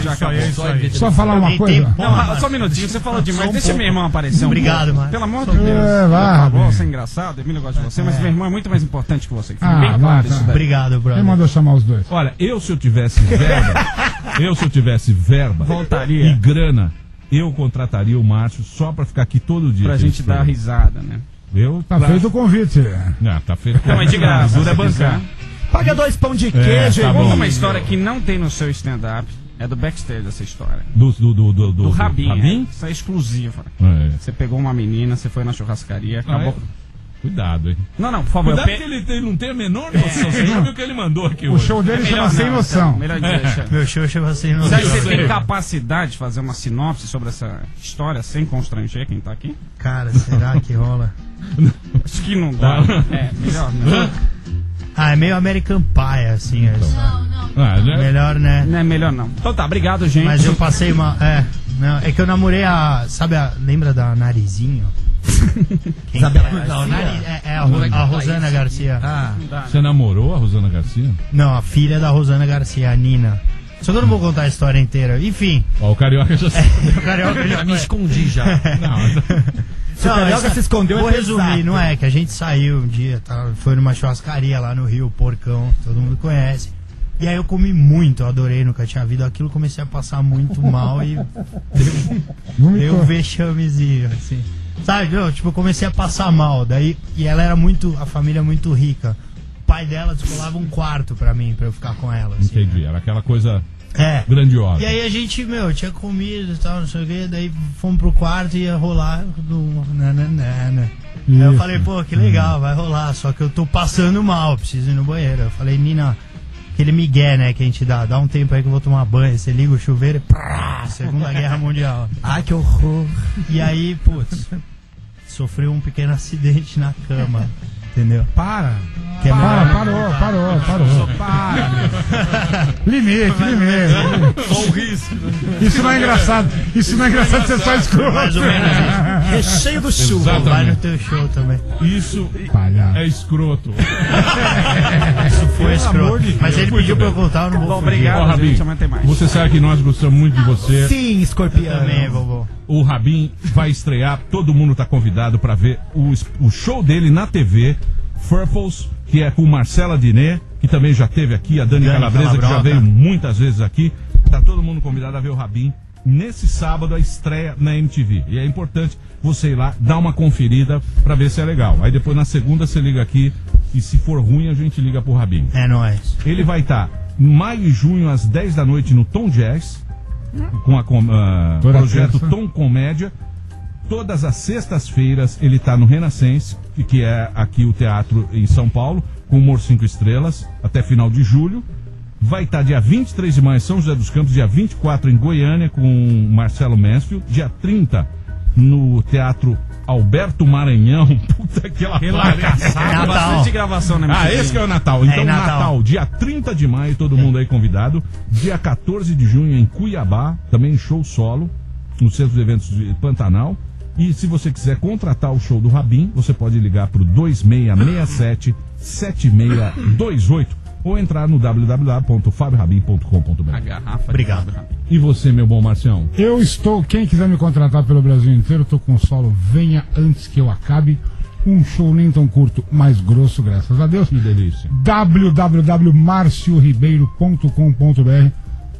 Isso aí. Só falar uma coisa. Não, Rafa, só um minutinho, você falou demais. Um Deixa pouco. meu irmão aparecer um Obrigado, mano. Pelo amor de Deus. É, vai, Por favor, você é engraçado, Emílio gosta de você, mas meu irmão é muito mais importante que você. Fica Ah, bem claro isso daí. Obrigado, Quem brother. mandou chamar os dois? Olha, eu se eu tivesse verba, *laughs* eu se eu tivesse verba Voltaria. e grana, eu contrataria o Márcio só pra ficar aqui todo dia. Pra gente dar risada, né? Eu Tá pra- feito o convite. Não, tá feito. Não, é de graça. Se bancar. Paga dois pão de É, queijo, tá irmão. bom. Conta uma história que não tem no seu stand-up. É do backstage essa história. Do, do, do, do, Do, do Rabin. Rabin? é. Isso é exclusiva. É. Você pegou uma menina, você foi na churrascaria, acabou. Ah, Cuidado, hein? Não, não, por favor. Cuidado eu que pe- ele, ele não tem a menor noção. Você já viu o que ele mandou aqui O hoje. show dele É chama Sem Noção. então, melhor deixa. Meu show chama Sem Você acha que Noção. você tem capacidade de fazer uma sinopse sobre essa história sem constranger quem tá aqui? Cara, será que rola? Acho que não dá. É, melhor não. Ah, é meio American Pie, assim. é só- Ah, né? Melhor, né? Não é melhor não. Então tá, obrigado, gente. Mas eu passei uma. É, não, é que eu namorei a. Sabe a. Lembra da Narizinho? *laughs* Quem Sabe que a é? Não, Garcia? Nari- é, é a, a Rosana Garcia. Ah, Você namorou a Rosana Garcia? Não, a filha da Rosana Garcia, a Nina. Só que eu não vou contar a história inteira. Enfim, Ó, o Carioca já *laughs* sabe. o carioca já me escondi já. Não, *laughs* Se o Carioca isso- se escondeu, Vou é resumir, pesado. não é? Que a gente saiu um dia, tá? foi numa churrascaria lá no Rio, Porcão, todo mundo conhece. E aí eu comi muito, eu adorei, nunca tinha visto aquilo, comecei a passar muito *laughs* mal e deu um vexamezinho, assim. Sabe, eu, tipo, comecei a passar mal, daí, e ela era muito, a família muito rica. O pai dela descolava um quarto pra mim, pra eu ficar com ela, assim. Entendi. Era aquela coisa É. grandiosa. E aí a gente, meu, tinha comido e tal, não sei o que, daí fomos pro quarto e ia rolar do nananana. Aí eu falei, pô, que legal, vai rolar, só que eu tô passando mal, preciso ir no banheiro. Eu falei, Nina, aquele migué, né, que a gente dá, dá um tempo aí que eu vou tomar banho, você liga o chuveiro e prá, Segunda Guerra Mundial. Ai, que horror. E aí, putz, sofreu um pequeno acidente na cama, *laughs* entendeu? Para. Que é Para, parou, parou, parou. *laughs* Limite, limite. Isso não é engraçado. Isso não é engraçado, você só escroto. Mais ou menos isso. Recheio do chuva. Vai no teu show também. Isso Palhaço. é escroto. Isso foi escroto. Mas ele pediu pra eu contar, eu não vou obrigado, Ó, Rabin. Você sabe que nós gostamos muito de você. Sim, escorpião. Também, vovô. O Rabin vai estrear, todo mundo tá convidado para ver o, o show dele na TV, Furfles, que é com Marcela Diné, que também já teve aqui, a Dani, Dani Calabresa, que já veio muitas vezes aqui. Tá todo mundo convidado a ver o Rabin nesse sábado, a estreia na MTV. E é importante você ir lá, dar uma conferida para ver se é legal. Aí depois na segunda você liga aqui e se for ruim a gente liga pro Rabin. É nóis. Ele vai estar em maio e junho às 10 da noite no Tom Jazz, com a com, Toda projeto terça. Tom Comédia. Todas as sextas-feiras ele está no Renascense, que, é aqui o teatro em São Paulo, com humor 5 estrelas, até final de julho. Vai estar dia 23 de maio em São José dos Campos, dia 24 em Goiânia com Marcelo Mansfield, dia 30 no Teatro Alberto Maranhão. *laughs* Puta que ela caçada, Natal. bastante gravação na Ah, esse que é o Natal. Então, É, Natal. Natal. dia 30 de maio, todo mundo aí convidado. Dia 14 de junho em Cuiabá, também show solo, no Centro de Eventos de Pantanal. E se você quiser contratar o show do Rabin, você pode ligar para o 2667 7628 ou entrar no www.fabiorabin.com.br. A garrafa. de Obrigado. E você, meu bom Marcião? Eu estou, quem quiser me contratar pelo Brasil inteiro, estou com solo Venha Antes Que Eu Acabe. Um show nem tão curto, mas grosso, graças a Deus. Que delícia. www.marcioribeiro.com.br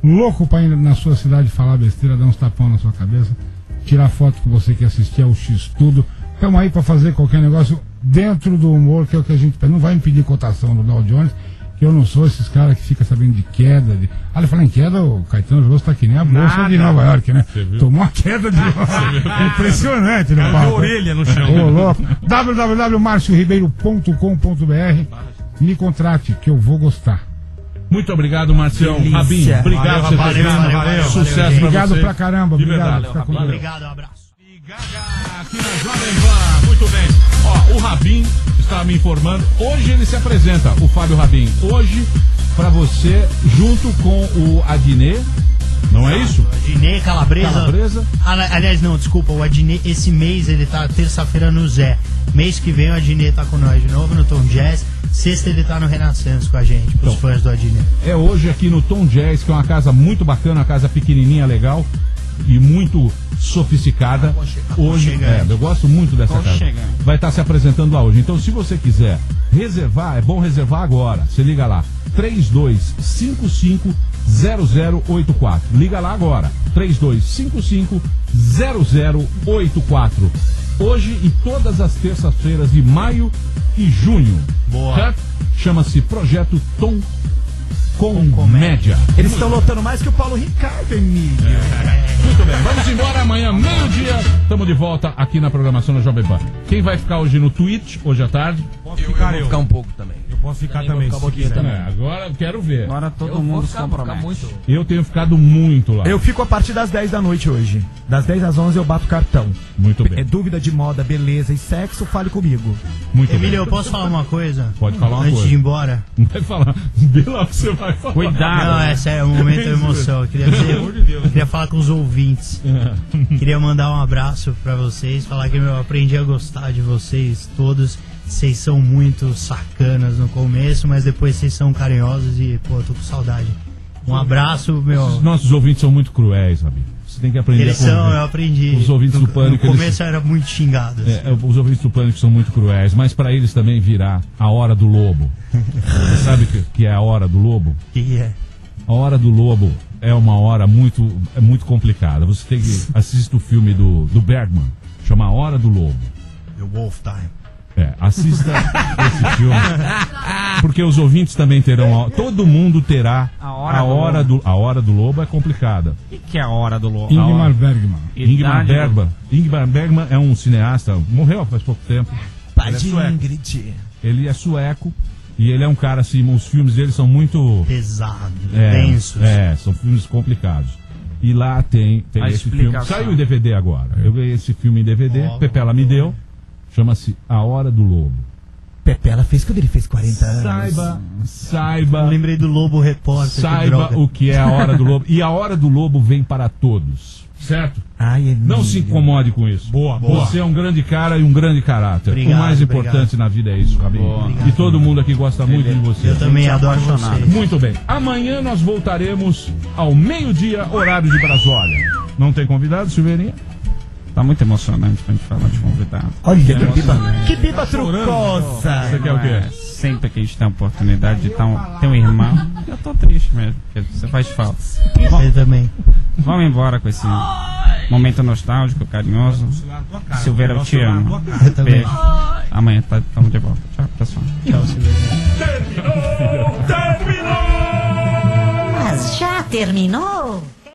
Louco pra ir na sua cidade falar besteira, dar uns tapão na sua cabeça, tirar foto que você quer assistir ao X-Tudo. Estamos aí para fazer qualquer negócio dentro do humor, que é o que a gente. Não vai impedir cotação do Dow Jones, que eu não sou esses caras que ficam sabendo de queda. De... Ah, ele fala em queda, o Caetano Veloso tá que nem a bolsa de Nova York, né? Tomou uma queda de. *laughs* *laughs* Impressionante, né, Paulo? orelha no chão. Ô, louco. www.marcioribeiro.com.br Me contrate, que eu vou gostar. Muito obrigado, Marcião. Delícia. Rabin, obrigado valeu, vindo. valeu, valeu, Sucesso valeu, pra Obrigado você. pra caramba, De obrigado. verdade. Fica com Deus. Obrigado, um abraço. Gaga aqui na Jovem Pan. Muito bem. Ó, o Rabin estava me informando. Hoje ele se apresenta, o Fábio Rabin. Hoje, pra você, junto com o Adnet. Não é isso? Adnê Calabresa. Calabresa. Aliás, não, desculpa, o Adnê, esse mês ele tá terça-feira no Zé. Mês que vem o Adnê tá com nós de novo no Tom Jazz. Sexta ele tá no Renascença com a gente, pros Então. fãs do Adnê. É hoje aqui no Tom Jazz, que é uma casa muito bacana, uma casa pequenininha, legal e muito sofisticada. Hoje, é, eu gosto muito dessa casa. Vai estar se apresentando lá hoje. Então, se você quiser reservar, é bom reservar agora. Você liga lá, 3255 0084. Liga lá agora, 3255 0084. Hoje e todas as terças-feiras de maio e junho. Boa. Chama-se Projeto Tom com comédia. Eles estão lotando mais que o Paulo Ricardo, Emílio. Muito bem, vamos embora amanhã, meio-dia. Estamos de volta aqui na programação da Jovem Pan. Quem vai ficar hoje no Twitch, hoje à tarde? Ficar eu. ficar um pouco também. Eu posso ficar também. Vou ficar um se pouquinho também. É, agora eu quero ver. Agora todo Eu mundo se ficar- ficar compromete. muito. Eu tenho ficado muito lá. Eu fico a partir das 10 da noite hoje. Das 10 às 11 eu bato cartão. Muito É bem. dúvida de moda, beleza e sexo, fale comigo. Muito Emílio, bem. eu posso falar uma coisa? Pode falar uma Antes coisa. de ir embora? Não vai falar. *laughs* Vê lá o que você vai falar. Cuidado. Não, essa é um momento de emoção. Eu queria, dizer, *laughs* eu queria falar com os ouvintes. *laughs* Queria mandar um abraço pra vocês, falar que meu, eu aprendi a gostar de vocês todos. Vocês são muito sacanas no começo, mas depois vocês são carinhosos e, pô, tô com saudade. Um abraço, Os meu. nossos ouvintes são muito cruéis, sabe? Você tem que aprender Eles são, eu aprendi. Os ouvintes no, do Pânico, No eles- começo eu era muito xingado. assim. É, os ouvintes do Pânico são muito cruéis, mas pra eles também virá a hora do lobo. Você sabe que, que é a hora do lobo? Que é? A hora do lobo é uma hora muito, é muito complicada. Você tem que assistir o filme do, do Bergman, chama A Hora do Lobo. The Wolf Time. É, assista esse filme. Porque os ouvintes também terão. a- Todo mundo terá A hora a do hora lobo. do, a hora do lobo é complicada. O que, que é a hora do lobo? Ingmar Bergman. Ingmar Bergman. Ingmar Bergman é um cineasta, morreu faz pouco tempo. Pai Ele é de sueco. Ingrid. Ele é sueco e ele é um cara assim, os filmes dele são muito Pesado, é, densos. É, são filmes complicados. E lá tem, tem A esse filme. explicação. Saiu em DVD agora. Eu ganhei esse filme em DVD, Ó, Pepela me deu. Chama-se A Hora do Lobo. Pepela fez quando ele fez 40 anos. Saiba, saiba, Eu lembrei do Lobo Repórter. que saiba droga. o que é a Hora do Lobo. E a Hora do Lobo vem para todos. Certo? Ai, Emílio. Não se incomode com isso. Boa, boa. Você é um grande cara e um grande caráter. Obrigado, o mais obrigado. importante na vida é isso, Rabinho. E todo mundo aqui gosta muito de você. Eu também adoro vocês. Muito bem. Amanhã nós voltaremos ao meio-dia, horário de Brasólia. Não tem convidado, Silveirinha? Tá muito emocionante pra gente falar de convidado. Olha que emocionante. que biba trucosa. Você quer o quê? É, sempre que a gente tem a oportunidade de tá um, ter um irmão, eu tô triste mesmo, porque você faz falta. Bom, Eu também. vamos embora com esse momento nostálgico, carinhoso. Silveira, eu te amo. Eu também. Beijo. Amanhã tá, tamo de volta. Tchau, pessoal. Tchau, Silveira. Mas já terminou?